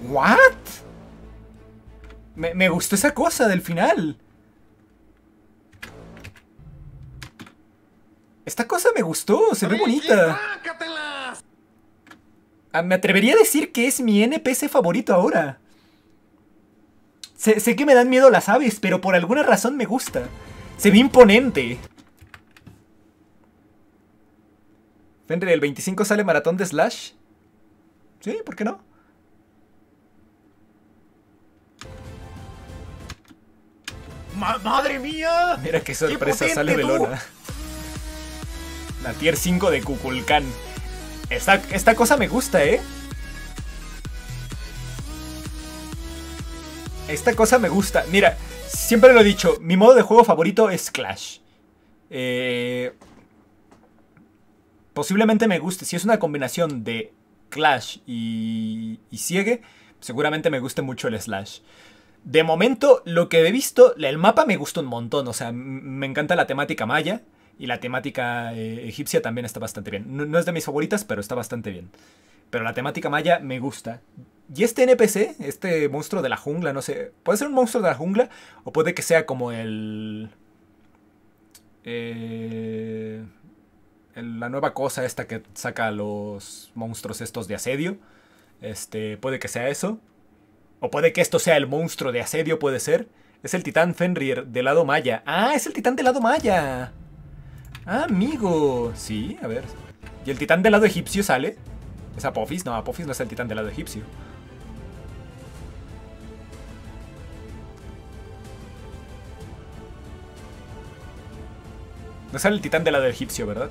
¿What? Me, me gustó esa cosa del final. Esta cosa me gustó, se ve bonita. Ah, me atrevería a decir que es mi NPC favorito ahora. Sé, sé que me dan miedo las aves, pero por alguna razón me gusta. Se ve imponente. Fenrir, el 25 sale maratón de Slash. Sí, ¿por qué no? ¡Madre mía! Mira qué sorpresa, potente, sale tú! Velona. La tier 5 de Kukulkan. Esta, esta cosa me gusta, ¿eh? Esta cosa me gusta. Mira, siempre lo he dicho, mi modo de juego favorito es Clash. Eh, posiblemente me guste. Si es una combinación de Clash y, y Siege, seguramente me guste mucho el Slash. De momento, lo que he visto, el mapa me gusta un montón. O sea, me encanta la temática maya. Y la temática eh, egipcia también está bastante bien. No, no es de mis favoritas, pero está bastante bien. Pero la temática maya me gusta. Y este NPC, este monstruo de la jungla, no sé. Puede ser un monstruo de la jungla. O puede que sea como el. eh, la nueva cosa esta que saca a los monstruos estos de asedio. Este, puede que sea eso. O puede que esto sea el monstruo de asedio, puede ser. Es el titán Fenrir del lado maya. Ah, es el titán del lado maya. Ah, amigo. Sí, a ver. ¿Y el titán del lado egipcio sale? ¿Es Apophis? No, Apophis no es el titán del lado egipcio. No sale el titán del lado egipcio, ¿verdad?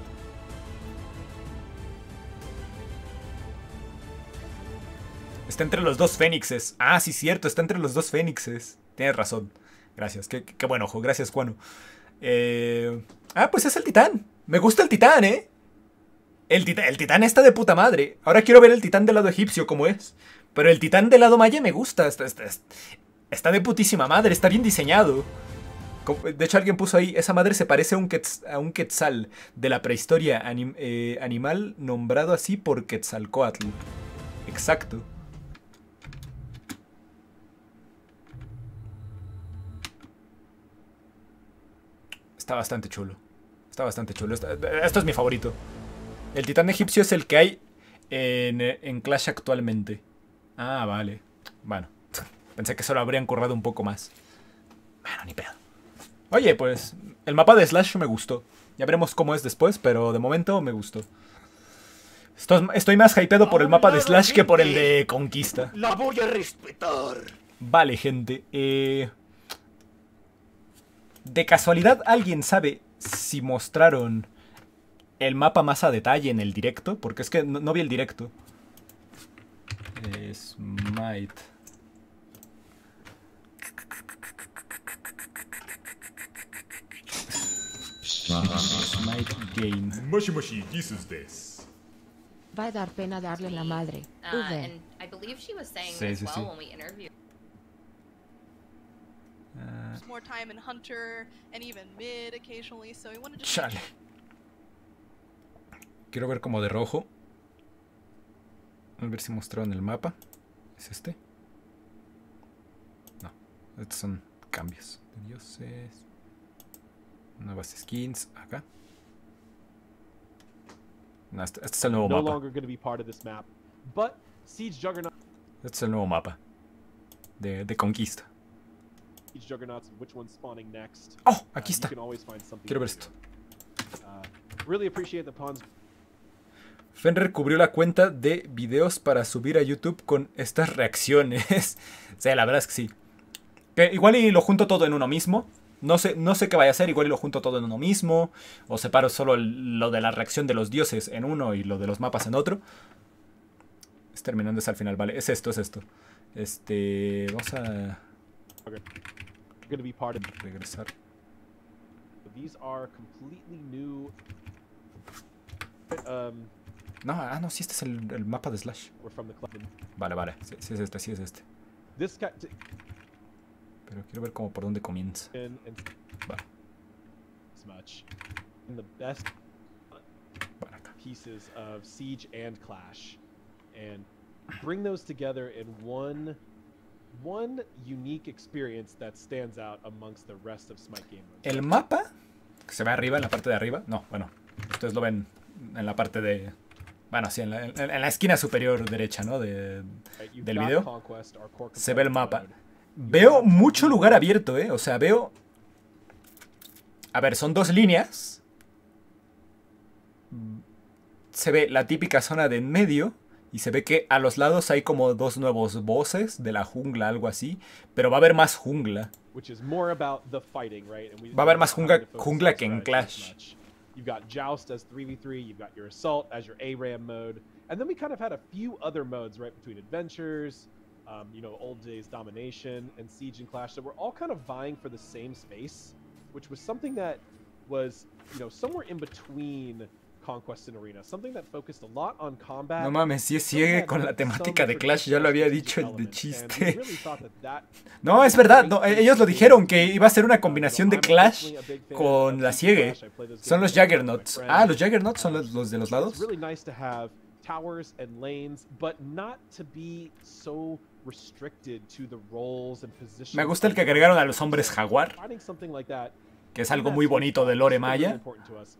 Está entre los dos fénixes. Ah, sí, cierto, está entre los dos fénixes. Tienes razón. Gracias, qué, qué buen ojo. Gracias, Juano. Eh... Ah, pues es el titán. Me gusta el titán, ¿eh? El, titán está de puta madre. Ahora quiero ver el titán del lado egipcio como es. Pero el titán del lado maya me gusta. Está, de putísima madre. Está bien diseñado. De hecho, alguien puso ahí, esa madre se parece a un, quetzal de la prehistoria, eh, animal nombrado así por Quetzalcoatl. Exacto. Está bastante chulo. Está bastante chulo. Está- esto es mi favorito. El titán egipcio es el que hay en, en Clash actualmente. Ah, vale. Bueno, pensé que solo habrían currado un poco más. Bueno, ni pedo. Oye, pues el mapa de Slash me gustó. Ya veremos cómo es después, pero de momento me gustó. Esto- Estoy más hypeado por el mapa de Slash que por el de Conquista. La voy a respetar. Vale, gente. eh, De casualidad, ¿alguien sabe si mostraron el mapa más a detalle en el directo? Porque es que no, no vi el directo. Smite. Smite Game. Va a dar pena darle la madre. Uh, and I believe she was saying Sí, as sí, well sí. when we interviewed. Ah, more time in Hunter and even mid occasionally, so he wanted to chale. Quiero ver como de rojo. A ver si mostraron el mapa. ¿Es este? No. Estos son cambios de dioses. Nuevas skins. Acá. No, este, este es el nuevo no mapa. longer going to be part of this map. But Siege Juggernaut, Este es el nuevo mapa. De, de conquista. Siege Juggernauts, which one's spawning next. Oh, Uh, aquí está. Quiero ver to esto. Uh, really appreciate the pawns. Fenrir cubrió la cuenta de videos para subir a YouTube con estas reacciones. sí, la verdad es que sí. Que igual y lo junto todo en uno mismo. No sé, no sé qué vaya a hacer, igual y lo junto todo en uno mismo. O separo solo el- lo de la reacción de los dioses en uno y lo de los mapas en otro. Es terminando es al final, vale. Es esto, es esto. Este. Vamos a Going to be part of. regresar. These are completely new. Um, No, ah, no, sí, este es el, el mapa de Slash. we're from the club. Vale, vale. Sí, sí es este, sí es este. This guy Pero quiero ver como por dónde comienza. and, and Vale, much. And the best pieces of Siege and Clash, and bring those together in one one unique experience that stands out amongst the rest of Smite game modes. El mapa, que se ve arriba, en la parte de arriba. No, bueno, ustedes lo ven en la parte de. Bueno, sí, en la, en- en la esquina superior derecha, ¿no? De, del video. Se ve el mapa. Veo mucho lugar abierto, ¿eh? O sea, veo. A ver, son dos líneas. Se ve la típica zona de en medio. Y se ve que a los lados hay como dos nuevos bosses de la jungla, algo así. Pero va a haber más jungla. Va a haber más jungla- jungla que en Clash. You've got Joust as 3v3, you've got your Assault as your ARAM mode, and then we kind of had a few other modes, right, between Adventures, um, you know, Old Days Domination, and Siege and Clash that were all kind of vying for the same space, which was something that was, you know, somewhere in between Conquest and Arena, something that focused a lot on combat. No mames, si es sigue con la temática de Clash, ya lo había dicho de chiste. No, es verdad, no, ellos lo dijeron que iba a ser una combinación de Clash con la Siege. Son los Juggernauts. Ah, los Juggernauts son los, los de los lados. towers and lanes, but not to be so restricted to the roles and positions. Me gusta el que agregaron a los hombres jaguar, que es algo muy bonito de lore maya.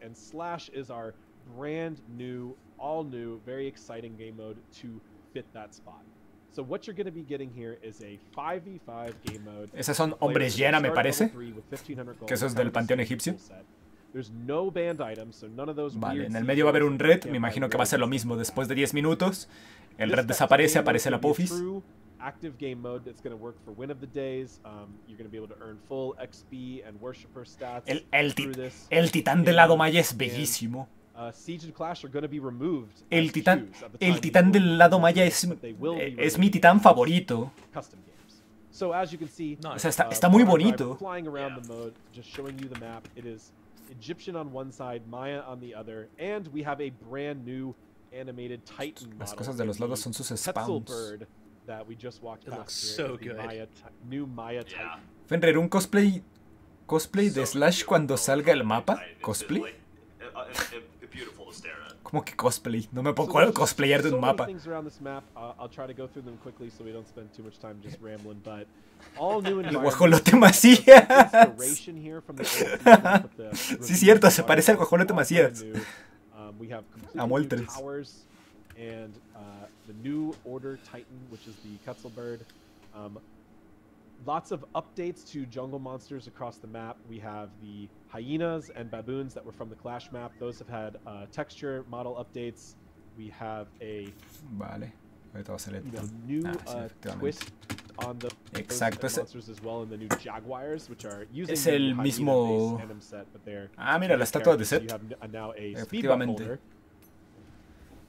and Slash is our brand new, all new, very exciting game mode to fit that spot. So what you're going to be getting here is a 5v5 game mode. Esas son hombres llena, me parece. level three with 1500 gold, Que eso es del panteón egipcio. full set. There's no banned items, so none of those Vale, en el medio va a haber un red, me imagino que va a ser lo mismo. Después de 10 minutos, el red desaparece, aparece la true active game mode that's going to work for win of the days. Um, you're going to be able to earn full XP and worshiper stats. El, el, ti- this el titán del lado maya es bellísimo. and Clash are going to be removed. El titán, el titán del lado maya es, es mi titán favorito. Custom games. So as you can see, O sea, está, uh, está muy bonito. Flying around the mode, just showing you the map. It is Egyptian on one side, Maya on the other, and we have a brand new animated Titan Las cosas de los lados the son sus Titan. Fenrir, un cosplay cosplay de Slash cuando salga el mapa. ¿Cosplay? ¿Cómo que cosplay? No me puedo just cosplayar de un mapa. things around this map. Uh, I'll try to go through them quickly so we don't spend too much time just rambling. But all new El guajolote Macías. Sí, cierto, se are parece al guajolote Macías. Um, A Moltres. and uh, the new Order Titan, which is the Quetzal bird. Um, lots of updates to jungle monsters across the map. We have the hyenas and baboons that were from the Clash map. Those have had uh, texture model updates. We have a Vale. A you know, new Ah, sí, uh, twist on the Exacto, monsters as well, and the new jaguars, which are using Es the el mismo- set, but they're Ah, mira, la estatua de characters, so Set. You have uh, now a speed Efectivamente.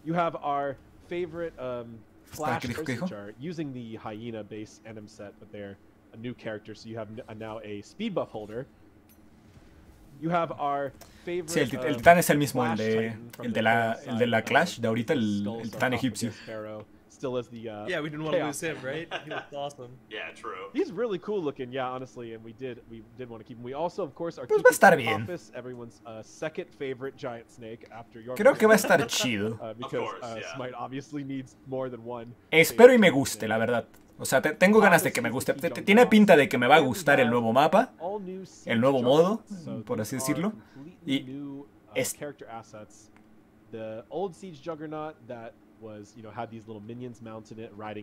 You have our favorite um, Flash ¿qué dijo, qué which are using the hyena-based Anim set, but they're a new character, so you have n- now a speed buff holder. You have our favorite. Sí, el, tit- el um, titán es el mismo, el de, from el the de la, el de la Clash, de ahorita, el, el titán sarcophagus egipcio. Still still as the uh, Yeah, we didn't want to lose him, right? He looked awesome. Yeah, true. He's really cool looking, yeah, honestly, and we did we did want to keep him. We also, of course, are Pues va a keeping estar bien. Apophis, everyone's uh, second favorite giant snake after your. Creo que va a estar chido. Uh, because course, uh, yeah. Smite obviously needs more than one. Espero y me giant guste, la verdad. O sea, te- tengo ganas de que me guste. Te- te- Tiene pinta de que me va a gustar el nuevo mapa. El nuevo modo, por así decirlo. Y es-.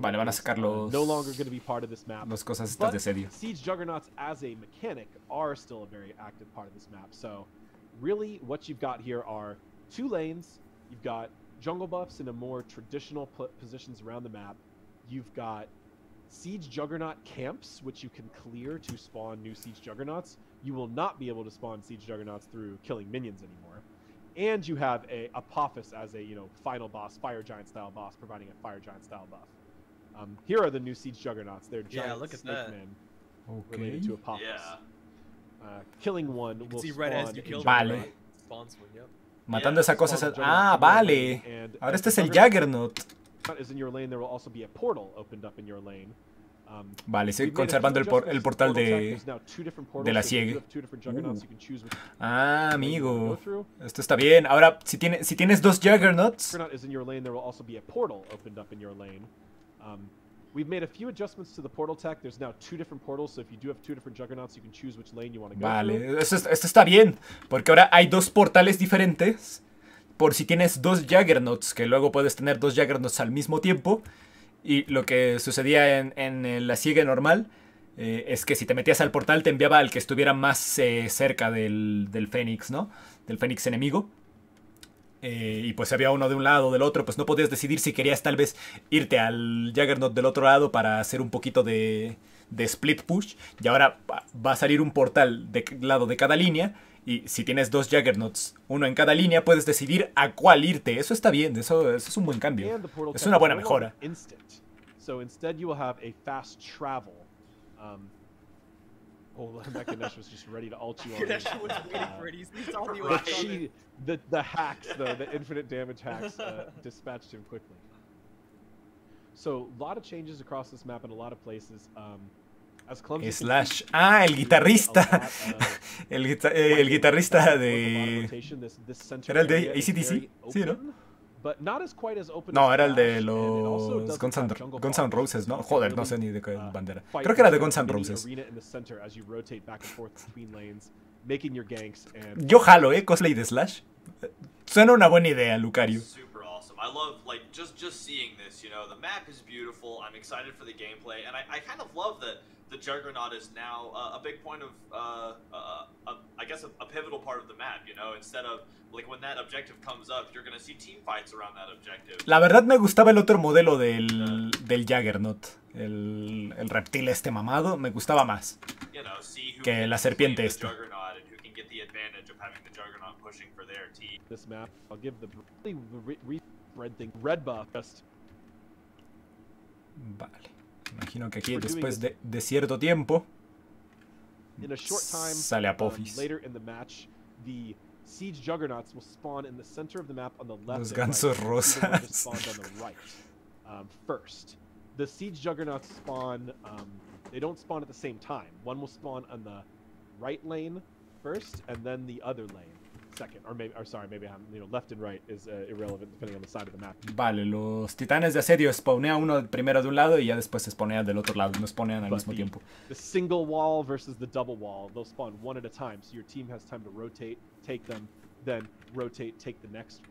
Vale, van a sacar los- No longer going to be part of this map. Las cosas estas de sedio. Siege Juggernauts as a mechanic are still a very active part of this map. So, really, what you've got here are two lanes. You've got jungle buffs in a more traditional positions around the map. You've got Siege Juggernaut camps, which you can clear to spawn new Siege Juggernauts. You will not be able to spawn Siege Juggernauts through killing minions anymore. And you have a Apophis as a you know final boss, Fire Giant style boss, providing a Fire Giant style buff. Um, here are the new Siege Juggernauts. They're Yeah, giant look at snake that. men Ok. related to Apophis. Yeah. Uh, killing one You will see right as spawn you kill Vale. right? Spawns one, yep. Matando Yeah, esa cosa. spawn esa- Ah, vale. Ahora este es el Juggernaut Juggernaut. Is in your lane, there will also be a portal opened up in your lane. Um, Vale, estoy conservando el, por- portal de, de la Siegue. Uh. Ah, amigo. Esto está bien. Ahora, si, tiene, si tienes dos Juggernauts, Juggernaut is in your lane, there will also be a portal opened up in your lane. We've made a few adjustments to the portal tech. There's now two different portals, so if you do have two different Juggernauts, you can choose which lane you want to go. Vale, esto, es- esto está bien, porque ahora hay dos portales diferentes. Por si tienes dos Juggernauts, que luego puedes tener dos Juggernauts al mismo tiempo. Y lo que sucedía en, en, eh, la sigue normal eh, es que si te metías al portal te enviaba al que estuviera más eh, cerca del, del Fénix, ¿no? Del Fénix enemigo. Y pues había uno de un lado o del otro, pues no podías decidir si querías tal vez irte al Juggernaut del otro lado para hacer un poquito de, de split push. Y ahora va- a salir un portal de lado de cada línea. Y si tienes dos Juggernauts, uno en cada línea, puedes decidir a cuál irte. Eso está bien, eso, eso es un buen cambio. Es una buena mejora. So instead, you will have a fast travel. Um, oh, was just ready to ult you it. was waiting Uh, for it. He's, he's on the hacks though, the infinite damage hacks uh, dispatched him quickly. So a lot of changes across this map in a lot of places. Um, Slash. Ah, el guitarrista. of El, guita- eh, el guitarrista de. ¿Era el de AC/DC? Sí, ¿no? No, era el de los Guns N' Guns N' Roses, ¿no? Joder, no sé ni de qué uh, bandera. Creo que era de Guns N' Roses. arena in the center as you rotate back and forth between lanes, making your ganks and Yo jalo, ¿eh? Cosplay de Slash. Suena una buena idea, Lucario. I love like just just seeing this. You know, the map is beautiful. I'm excited for the gameplay, and I, I kind of love that the Juggernaut is now uh, a big point of uh, uh, I guess a, a pivotal part of the map. You know, instead of like when that objective comes up, you're gonna see team fights around that objective. La verdad me gustaba el otro modelo del, del Juggernaut. El, el reptil este mamado. Me gustaba más. You know, see who Que can la serpiente the esta. Juggernaut and who can get the advantage of having the Juggernaut pushing for their team. this map. I'll give the really re- re- red thing red buff just Vale. Imagino que aquí We're doing después this- de, de cierto tiempo. in a short time. Sale um, Apophis. later in the match, the siege juggernauts will spawn in the center of the map on the left. Los and right, gansos and the one that rosas. spawned on the right um, first. The siege juggernauts spawn. Um, they don't spawn at the same time. One will spawn on the right lane first, and then the other lane second. Or maybe, or sorry, maybe I'm you know left and right is uh, irrelevant depending on the side of the map. Vale, los titanes de asedio spawnea uno primero de un lado y ya después se del otro lado. No spawnean al But mismo the- tiempo. The single wall versus the double wall, they'll spawn one at a time, so your team has time to rotate, take them, then rotate, take the next.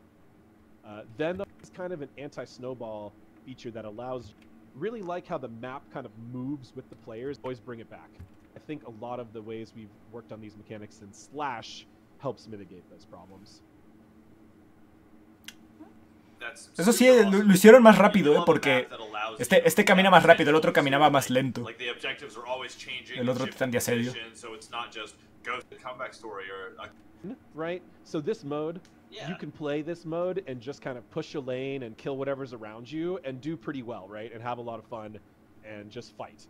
Uh, then there's kind of an anti-snowball feature that allows, really like how the map kind of moves with the players. Always bring it back. I think a lot of the ways we've worked on these mechanics in Slash helps mitigate those problems. That's Eso sí, lo, lo hicieron más rápido, ¿eh? Porque map that allows you este, este camina más rápido, el otro caminaba más lento. Like the objectives are always changing. El otro and titán de asedio. position, So it's not just go to the comeback story or a Right? So this mode, you can play this mode and just kind of push a lane and kill whatever's around you and do pretty well, right? And have a lot of fun and just fight.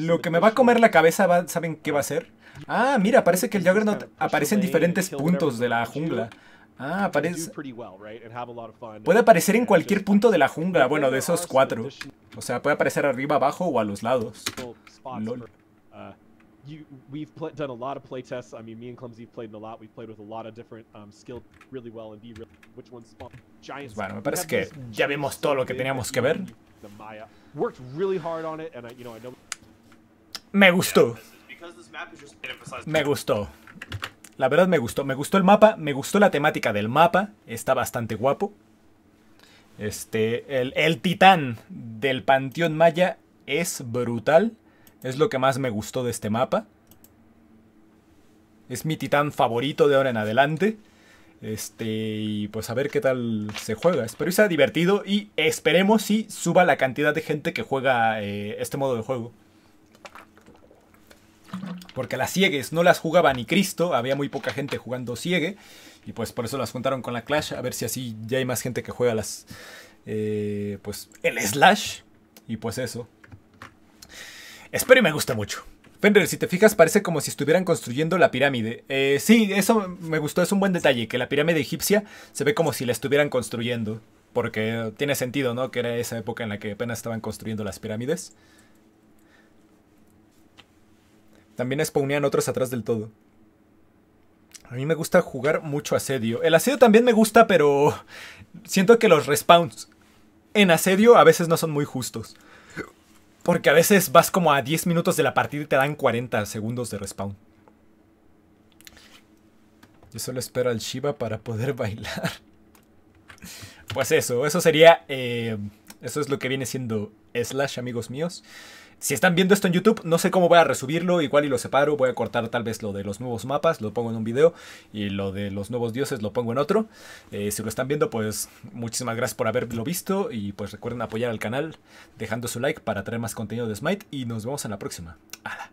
Lo que me va a comer la cabeza, va- ¿saben qué va a ser? Ah, mira, parece que el Juggernaut aparece en diferentes puntos de la jungla. Ah, aparece. fun. Puede aparecer en cualquier punto de la jungla, bueno, de esos cuatro. O sea, puede aparecer arriba, abajo o a los lados. Lol. uh, you, we've pl- done a lot of play tests. I mean, me and Clumsy have played in a lot. We've played with a lot of different um, skilled really well and be really which ones spawn giants. Pues bueno, me parece que ya vimos todo lo que teníamos que ver. Even The Maya worked really hard on it, and I, you know, I know Me gustó. Me gustó. La verdad me gustó. Me gustó el mapa. Me gustó la temática del mapa. Está bastante guapo. Este. El, el titán del Panteón Maya es brutal. Es lo que más me gustó de este mapa. Es mi titán favorito de ahora en adelante. Este. Y pues a ver qué tal se juega. Espero que sea divertido. Y esperemos si suba la cantidad de gente que juega eh, este modo de juego. Porque las Ciegues no las jugaba ni Cristo, había muy poca gente jugando Ciegue. Y pues por eso las juntaron con la Clash, a ver si así ya hay más gente que juega las. eh, pues el Slash. Y pues eso. Espero y me gusta mucho. Fenrir, si te fijas, parece como si estuvieran construyendo la pirámide. Eh, sí, eso me gustó, es un buen detalle, que la pirámide egipcia se ve como si la estuvieran construyendo. Porque tiene sentido, ¿no? Que era esa época en la que apenas estaban construyendo las pirámides. También spawnean otros atrás del todo. A mí me gusta jugar mucho asedio. El asedio también me gusta, pero siento que los respawns en asedio a veces no son muy justos. Porque a veces vas como a 10 minutos de la partida y te dan 40 segundos de respawn. Yo solo espero al Shiva para poder bailar. Pues eso, eso sería... eh, eso es lo que viene siendo Slash, amigos míos. Si están viendo esto en YouTube, no sé cómo voy a resubirlo, igual y lo separo, voy a cortar tal vez lo de los nuevos mapas, lo pongo en un video, y lo de los nuevos dioses lo pongo en otro. Eh, si lo están viendo, pues muchísimas gracias por haberlo visto, y pues recuerden apoyar al canal dejando su like para traer más contenido de Smite, y nos vemos en la próxima. ¡Hala!